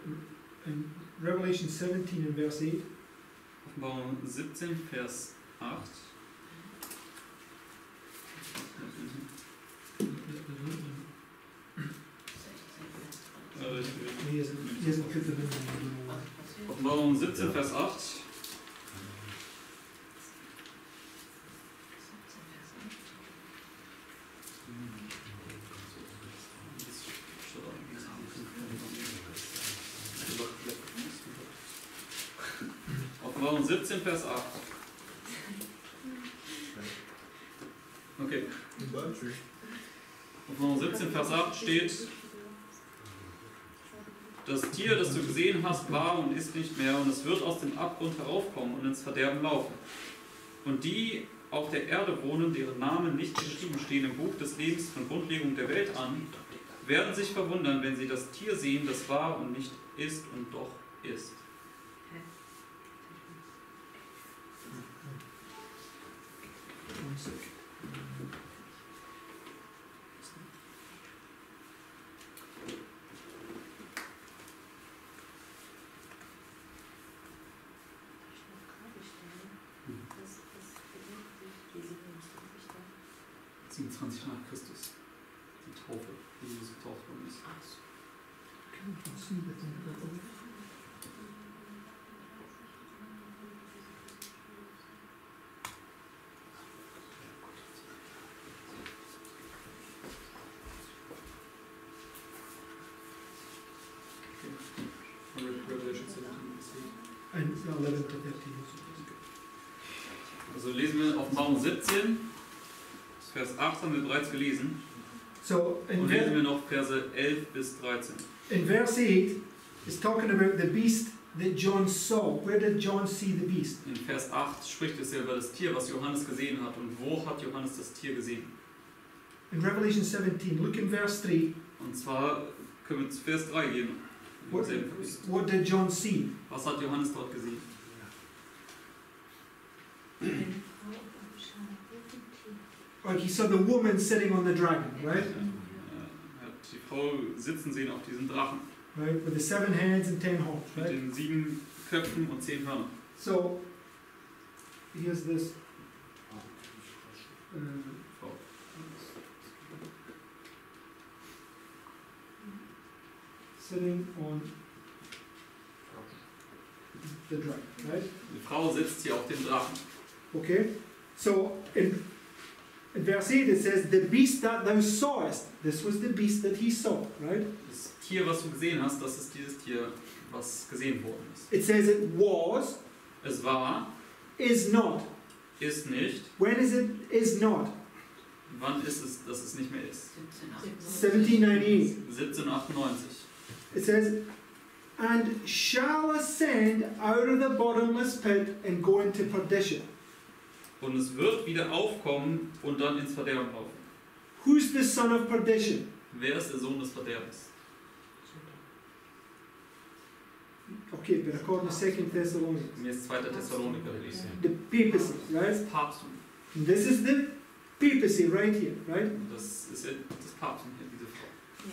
in Revelation 17 and verse 8. Offenbarung 17, Vers 8. Äh, ich- Don't know why. Offenbarung 17, Vers 8. Offenbarung 17, Vers 8. Okay. Offenbarung 17, Vers 8 steht, das Tier, das du gesehen hast, war und ist nicht mehr, und es wird aus dem Abgrund heraufkommen und ins Verderben laufen. Und die auf der Erde wohnen, deren Namen nicht geschrieben stehen im Buch des Lebens von Grundlegung der Welt an, werden sich verwundern, wenn sie das Tier sehen, das war und nicht ist und doch ist. Sec. Das, das bedeutet diese 27 nach Christus. Die Taufe, wie Jesus getauft worden ist. Can you see the thing about the- Revelation 17, Vers 8. And 11 to 13 also. Lesen wir Offenbarung 17, Vers 8 haben wir bereits gelesen. So in, Und lesen wir noch Verse 11 bis 13. in verse 8, it's talking about the beast that John saw. Where did John see the beast? In Vers 8 spricht es ja über das Tier, was Johannes gesehen hat. Und wo hat Johannes das Tier gesehen? In Revelation 17, look in verse 3. Und zwar können wir zu Vers 3 gehen. What, what did John see? Was hat Johannes dort gesehen? Like he saw the woman sitting on the dragon, right? Die Frau sitzen sehen auf diesem Drachen. Right, with the seven heads and ten horns, Mit den sieben Köpfen und zehn Hörnern. So here's this. Uh, sitting on the dragon, right? Die Frau sitzt hier auf dem Drachen. Okay? So in, in verse 8 it says, The beast that thou sawest, this was the beast that he saw, right? Das Tier, was du gesehen hast, das ist dieses Tier, was gesehen worden ist. It says it was, Es war, is not. ist nicht. When is it is not? Wann ist es, dass es nicht mehr ist? 1798. 1798. It says, And shall ascend out of the bottomless pit and go into perdition. Und es wird wieder aufkommen und dann ins Verderben laufen. Who's the son of perdition? Wer ist der Sohn des Verderbens? Okay, but according to 2 Thessalonians, Mir ist 2. Thessaloniker gelesen. the papacy, right? Das. This is the papacy right here, right? Das ist das Papsttum hier.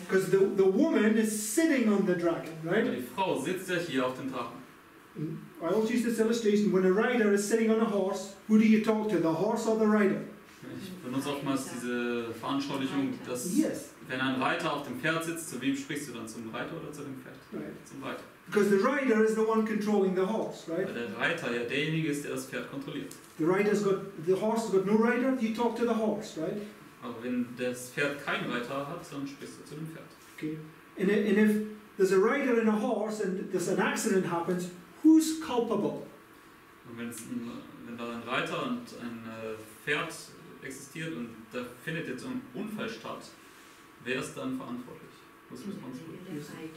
Because the, the woman is sitting on the dragon, right? die Frau sitzt ja hier auf dem Drachen. I always use this illustration when a rider is sitting on a horse, who do you talk to, the horse or the rider? Ich benutze oftmals diese Veranschaulichung, dass Yes, wenn ein Reiter auf dem Pferd sitzt, zu wem sprichst du dann? Zum Reiter oder zu dem Pferd? right. Zum Reiter. Because the rider is the one controlling the horse, right? Weil der Reiter ja derjenige ist, der das Pferd kontrolliert. The rider's got, the horse has got no rider, you talk to the horse, right? Aber wenn das Pferd keinen Reiter hat, dann sprichst du zu dem Pferd. Okay. And, and if there's a rider and a horse and there's an accident happens, who's culpable? Und ein, wenn da ein Reiter und ein äh, Pferd existiert und da findet jetzt ein Unfall statt, wer ist dann verantwortlich? Was muss man sagen?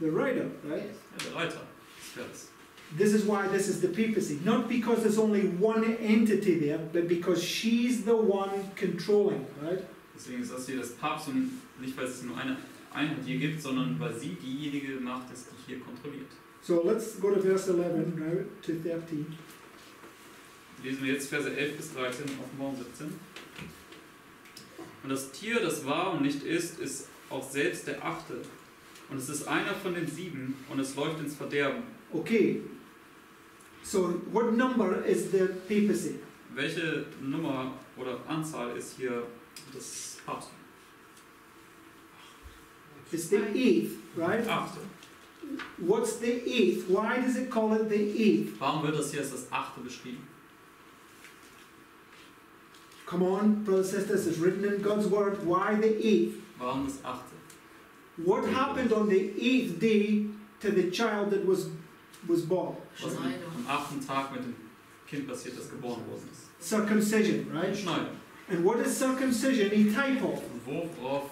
The rider, right? Ja, der Reiter des Pferdes. This is why this is the papacy. Not because there's only one entity there, but because she's the one controlling, right? Deswegen ist das hier das Papsttum, nicht weil es nur eine Einheit hier gibt, sondern weil sie diejenige Macht ist, die hier kontrolliert. So let's go to verse 11 now to 13. Lesen wir jetzt Verse 11 bis 13, Offenbarung 17. Und das Tier, das war und nicht ist, ist auch selbst der Achte. Und es ist einer von den sieben und es läuft ins Verderben. Okay. So what number is the papacy? Welche Nummer oder Anzahl ist hier das Papsttum? It's the eighth, right? Achte. What's the eighth? Why does it call it the eighth? Warum wird das hier als das Achte beschrieben? Come on, brothers and sisters, it's written in God's word. Why the eighth? Warum das Achte? What happened on the eighth day to the child that was was born? Was am, am achten Tag mit dem Kind passiert, das geboren worden ist? Circumcision, right? Beschneidung. And what is circumcision a type of? Und worauf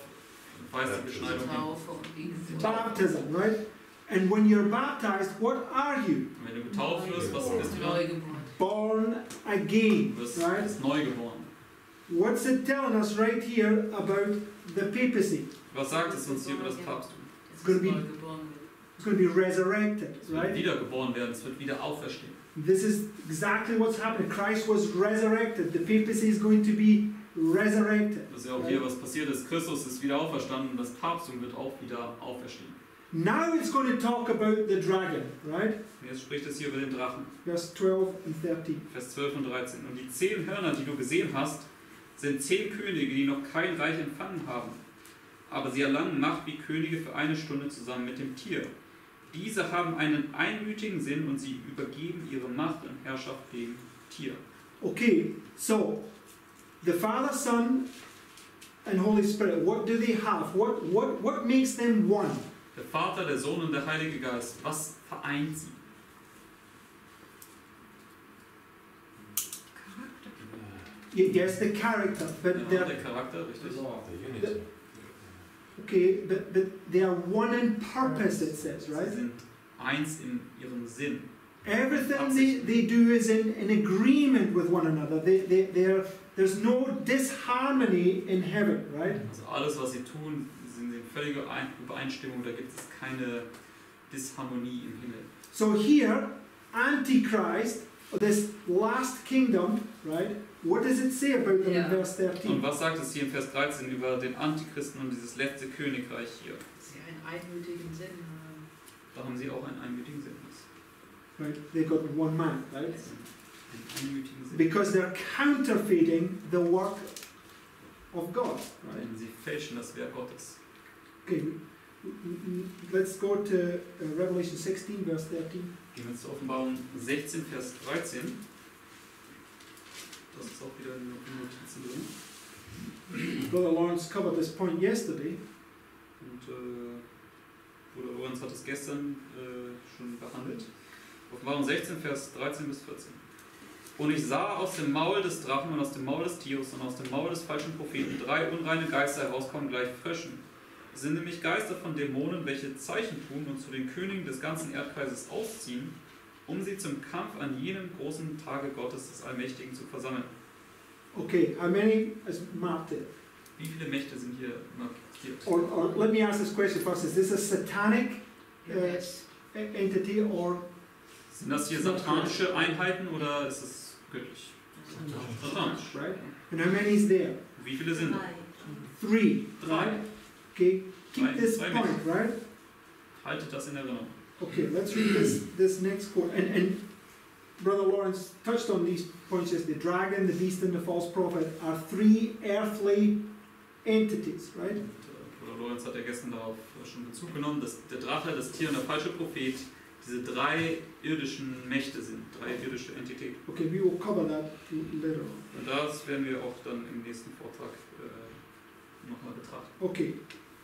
weist die Beschneidung hin? Taufe und die Geburt. Baptism, right? And when you're baptized, what are you? Und wenn du getauft wirst, was bist du dann? Born again, right? bist neu geboren. What's it telling us right here about the papacy? Was sagt es uns hier über das Papsttum? Es gonna be- neugeboren wird. It's going to be resurrected, Es wird right? wiedergeboren werden, es wird wieder auferstehen. This is exactly what's happening. Christ was resurrected. The papacy is going to be resurrected. Das ist ja auch hier, was passiert ist. Christus ist wieder auferstanden das Papsttum wird auch wieder auferstehen. Now it's going to talk about the dragon, right? Jetzt spricht es hier über den Drachen. Verse 12 and 13. Vers 12 und 13. Und die zehn Hörner, die du gesehen hast, sind zehn Könige, die noch kein Reich empfangen haben. Aber sie erlangen Macht wie Könige für eine Stunde zusammen mit dem Tier. Diese haben einen einmütigen Sinn und sie übergeben ihre Macht und Herrschaft dem Tier. Okay, so the Father, Son, and Holy Spirit, what do they have? What, what, what makes them one? Der Vater, der Sohn und der Heilige Geist, was vereint sie? Yes, the character, but Ja, they're der Charakter, richtig? The unity. Okay, but, but they are one in purpose. It says, Sie right? sind eins in ihrem Sinn. Everything they, they do is in, in agreement with one another. They, they, they're, there's no disharmony in heaven, right? Also alles, was sie tun, sind in völliger Übereinstimmung, da gibt es keine Disharmonie im Himmel. So here, Antichrist, this last kingdom, right? What does it say about them in Yeah. verse Und 13? was sagt es hier in Vers 13 über den Antichristen und dieses letzte Königreich hier? Dass sie einen einmütigen Sinn haben. Da haben sie auch einen einmütigen Sinn. Right? They got one man, right? Because they're counterfeiting the work of God, right? Denn sie fälschen das Werk Gottes. Okay. Let's go to uh, Revelation 16, verse 13. Gehen wir zur Offenbarung 16, Vers 13. Das ist auch wieder in den Notizen drin. Brother Lawrence covered this point yesterday. Und äh, Bruder Lorenz hat es gestern äh, schon behandelt. Offenbarung 16, Vers 13 bis 14. Und ich sah aus dem Maul des Drachen und aus dem Maul des Tieres und aus dem Maul des falschen Propheten drei unreine Geister herauskommen, gleich Fröschen. Es sind nämlich Geister von Dämonen, welche Zeichen tun und zu den Königen des ganzen Erdkreises ausziehen, um sie zum Kampf an jenem großen Tage Gottes des Allmächtigen zu versammeln. Okay, how many is marked? Wie viele Mächte sind hier markiert? Or, or let me ask this question first: Is this a satanic uh, entity or Sind das hier satanische Einheiten oder ist es göttlich? Satanisch. right? And how many is there? Wie viele sind? Drei. Three. Drei. Okay, keep Drei- this drei point, right? Haltet das in Erinnerung. Okay, let's read this this next quote. And and Brother Lawrence touched on these points yesterday. The dragon, the beast, and the false prophet are three earthly entities, right? Bruder Lorenz hat ja gestern darauf schon Bezug genommen, dass der Drache, das Tier und der falsche Prophet diese drei irdischen Mächte sind, drei irdische Entitäten. Okay, we will cover that later on. Und das werden wir auch dann im nächsten Vortrag äh, nochmal betrachten. Okay,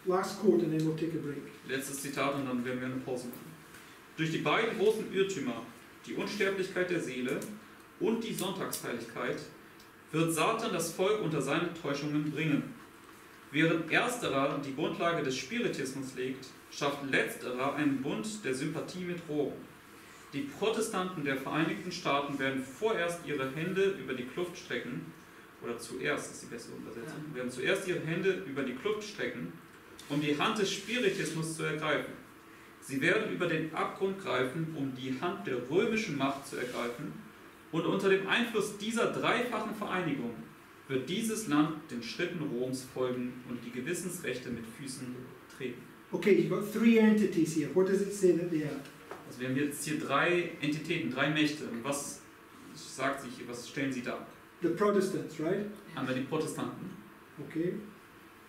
last quote and then we'll take a break. Letztes Zitat und dann werden wir eine Pause machen. Durch die beiden großen Irrtümer, die Unsterblichkeit der Seele und die Sonntagsheiligkeit, wird Satan das Volk unter seine Täuschungen bringen. Während ersterer die Grundlage des Spiritismus legt, schafft letzterer einen Bund der Sympathie mit Rom. Die Protestanten der Vereinigten Staaten werden vorerst ihre Hände über die Kluft strecken, oder zuerst ist die bessere Übersetzung, werden zuerst ihre Hände über die Kluft strecken, um die Hand des Spiritismus zu ergreifen. Sie werden über den Abgrund greifen, um die Hand der römischen Macht zu ergreifen, und unter dem Einfluss dieser dreifachen Vereinigung wird dieses Land den Schritten Roms folgen und die Gewissensrechte mit Füßen treten. Okay, you've got three entities here. What does it say that they are? Also wir haben jetzt hier drei Entitäten, drei Mächte. Und was sagt sich was stellen sie dar? The Protestants, right? Haben wir die Protestanten, Okay.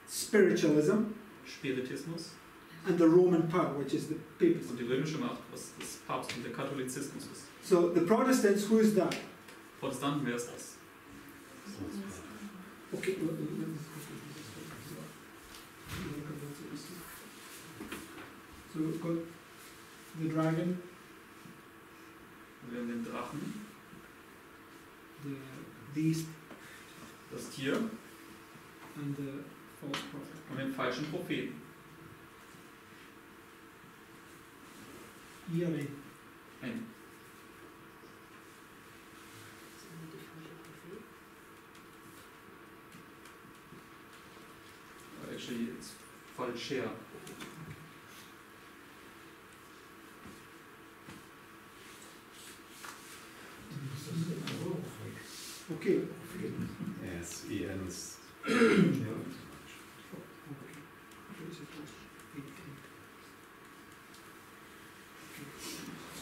Spiritualism Spiritismus and the Roman power, which is the papacy. und die römische Macht, was das Papst und der Katholizismus ist. So the Protestants, who is that? Protestanten, wer ist das? Okay. So we've got the dragon, Wir haben den Drachen, the beast, das Tier and the false prophet. und den falschen Propheten. Yahweh. Ein Sind die falsche Prophet? actually it's falscher. Okay. Yes, Ian's.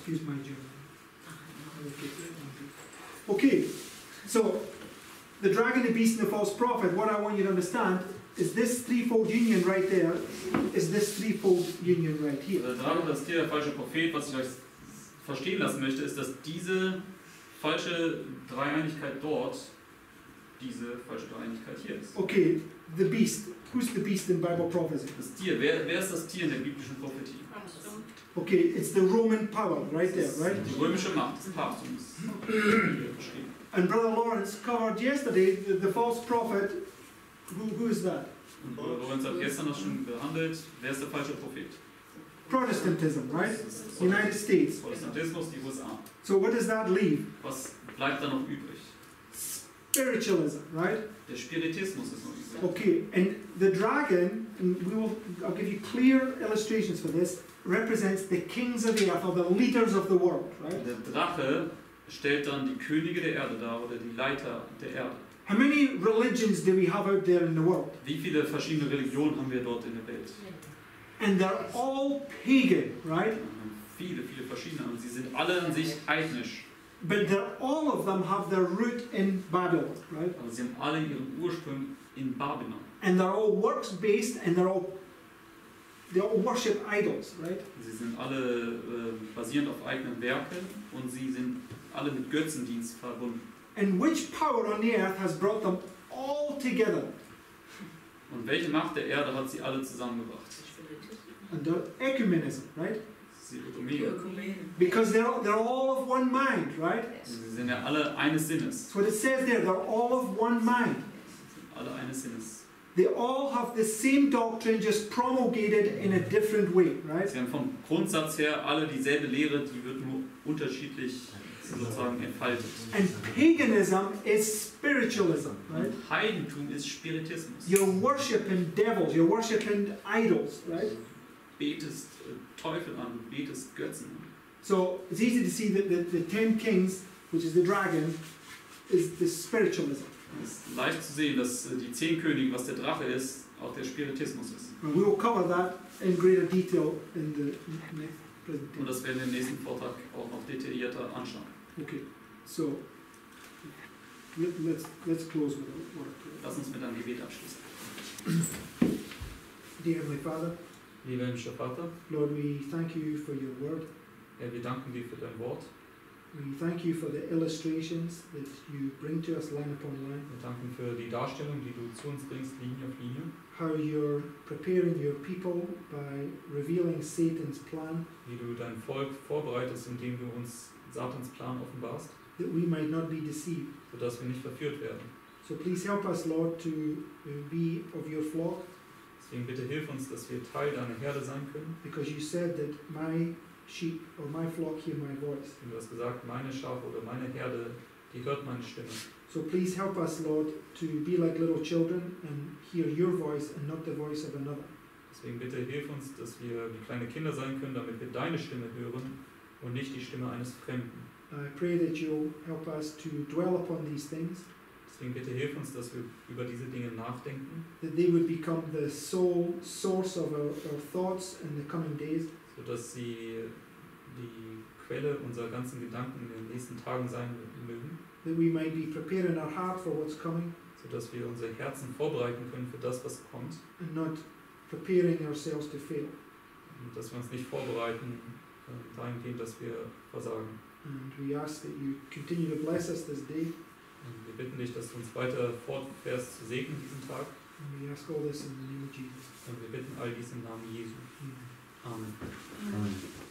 Excuse my German. Okay, so the dragon, the beast, and the false prophet, what I want you to understand is this threefold union right there, is this threefold union right here. Der Drache, das Tier, der falsche Prophet, was ich euch verstehen lassen möchte, ist, dass diese falsche Dreieinigkeit dort diese falsche Dreieinigkeit hier ist. Okay, the beast. Who's the beast in Bible prophecy? Das Tier, wer, wer ist das Tier in der biblischen Prophetie? Okay, it's the Roman power right there, right? Die römische Macht, hier beschrieben. And Brother Lawrence covered yesterday the, the false prophet. Who, who is that? Und Bruder Lorenz hat gestern das schon behandelt. Wer ist der falsche Prophet? Protestantism, right? United States. Protestantismus, die USA. So what does that leave? Was bleibt da noch übrig? Spiritualism, right? Der Spiritismus ist noch übrig. Okay, and the dragon, and we will, I'll give you clear illustrations for this, represents the kings of the earth or the leaders of the world, right? Der Drache stellt dann die Könige der Erde dar oder die Leiter der Erde. How many religions do we have out there in the world? Wie viele verschiedene Religionen haben wir dort in der Welt? And they're all pagan, right? Viele, viele verschiedene. Und sie sind alle an sich heidnisch. But they're, all of them have their root in Babylon, right? Aber sie haben alle ihren Ursprung in Babylon. And they're all works based and they're all they all worship idols, right? Sie sind alle äh, basierend auf eigenen Werken und sie sind alle mit Götzendienst verbunden. And which power on the earth has brought them all together Und welche Macht der Erde hat sie alle zusammengebracht? under ecumenism, right? Ökumene. Because they're, they're all of one mind, right? Sie sind ja alle eines Sinnes. That's what it says there. They're all of one mind. Alle eines Sinnes. They all have the same doctrine, just promulgated in a different way, right? Sie haben vom Grundsatz her alle dieselbe Lehre, die wird nur unterschiedlich sozusagen entfaltet. And paganism is spiritualism, right? Und Heidentum ist Spiritismus. You're worshiping devils, you're worshiping idols, right? Betest äh, Teufel an, betest Götzen an. So it's easy to see that the, the ten kings, which is the dragon, is the spiritualism. Es ist leicht zu sehen, dass äh, die zehn Könige, was der Drache ist, auch der Spiritismus ist. And we will cover that in greater detail in the next Und presentation. das werden wir im nächsten Vortrag auch noch detaillierter anschauen. Okay, so let, let's let's close with a word. of prayer. Lass uns mit einem Gebet abschließen. Dear Heavenly Father, Lieber himmlischer Vater, Lord, we thank you for your word. Herr, wir danken dir für dein Wort. We thank you for the illustrations that you bring to us line upon line. Wir danken für die Darstellung, die du zu uns bringst, Linie auf Linie. How you're preparing your people by revealing Satan's plan Wie du dein Volk vorbereitest, indem du uns Satans Plan offenbarst, that we might not be deceived. sodass wir nicht verführt werden. So please help us, Lord, to uh, be of your flock Deswegen bitte hilf uns, dass wir Teil deiner Herde sein können. because you said that my sheep or my flock hear my voice. Und du hast gesagt, meine Schafe oder meine Herde, die hört meine Stimme. So please help us, Lord, to be like little children and hear your voice and not the voice of another. Deswegen bitte hilf uns, dass wir wie kleine Kinder sein können, damit wir deine Stimme hören und nicht die Stimme eines Fremden. I pray that you'll help us to dwell upon these things, Deswegen bitte hilf uns, dass wir über diese Dinge nachdenken, that they would become the sole source of our, our thoughts in the coming days, sodass sie die Quelle unserer ganzen Gedanken in den nächsten Tagen sein mögen, that we might be preparing our heart for what's coming sodass wir unsere Herzen vorbereiten können für das, was kommt and not preparing ourselves to fail. und dass wir uns nicht vorbereiten dahingehend, dass wir versagen. And we ask that you continue to bless us this day, Und wir bitten dich, dass du uns weiter fortfährst zu segnen diesen Tag and we ask all this in the name of Jesus. und wir bitten all dies im Namen Jesu. Amen. Amen. Amen.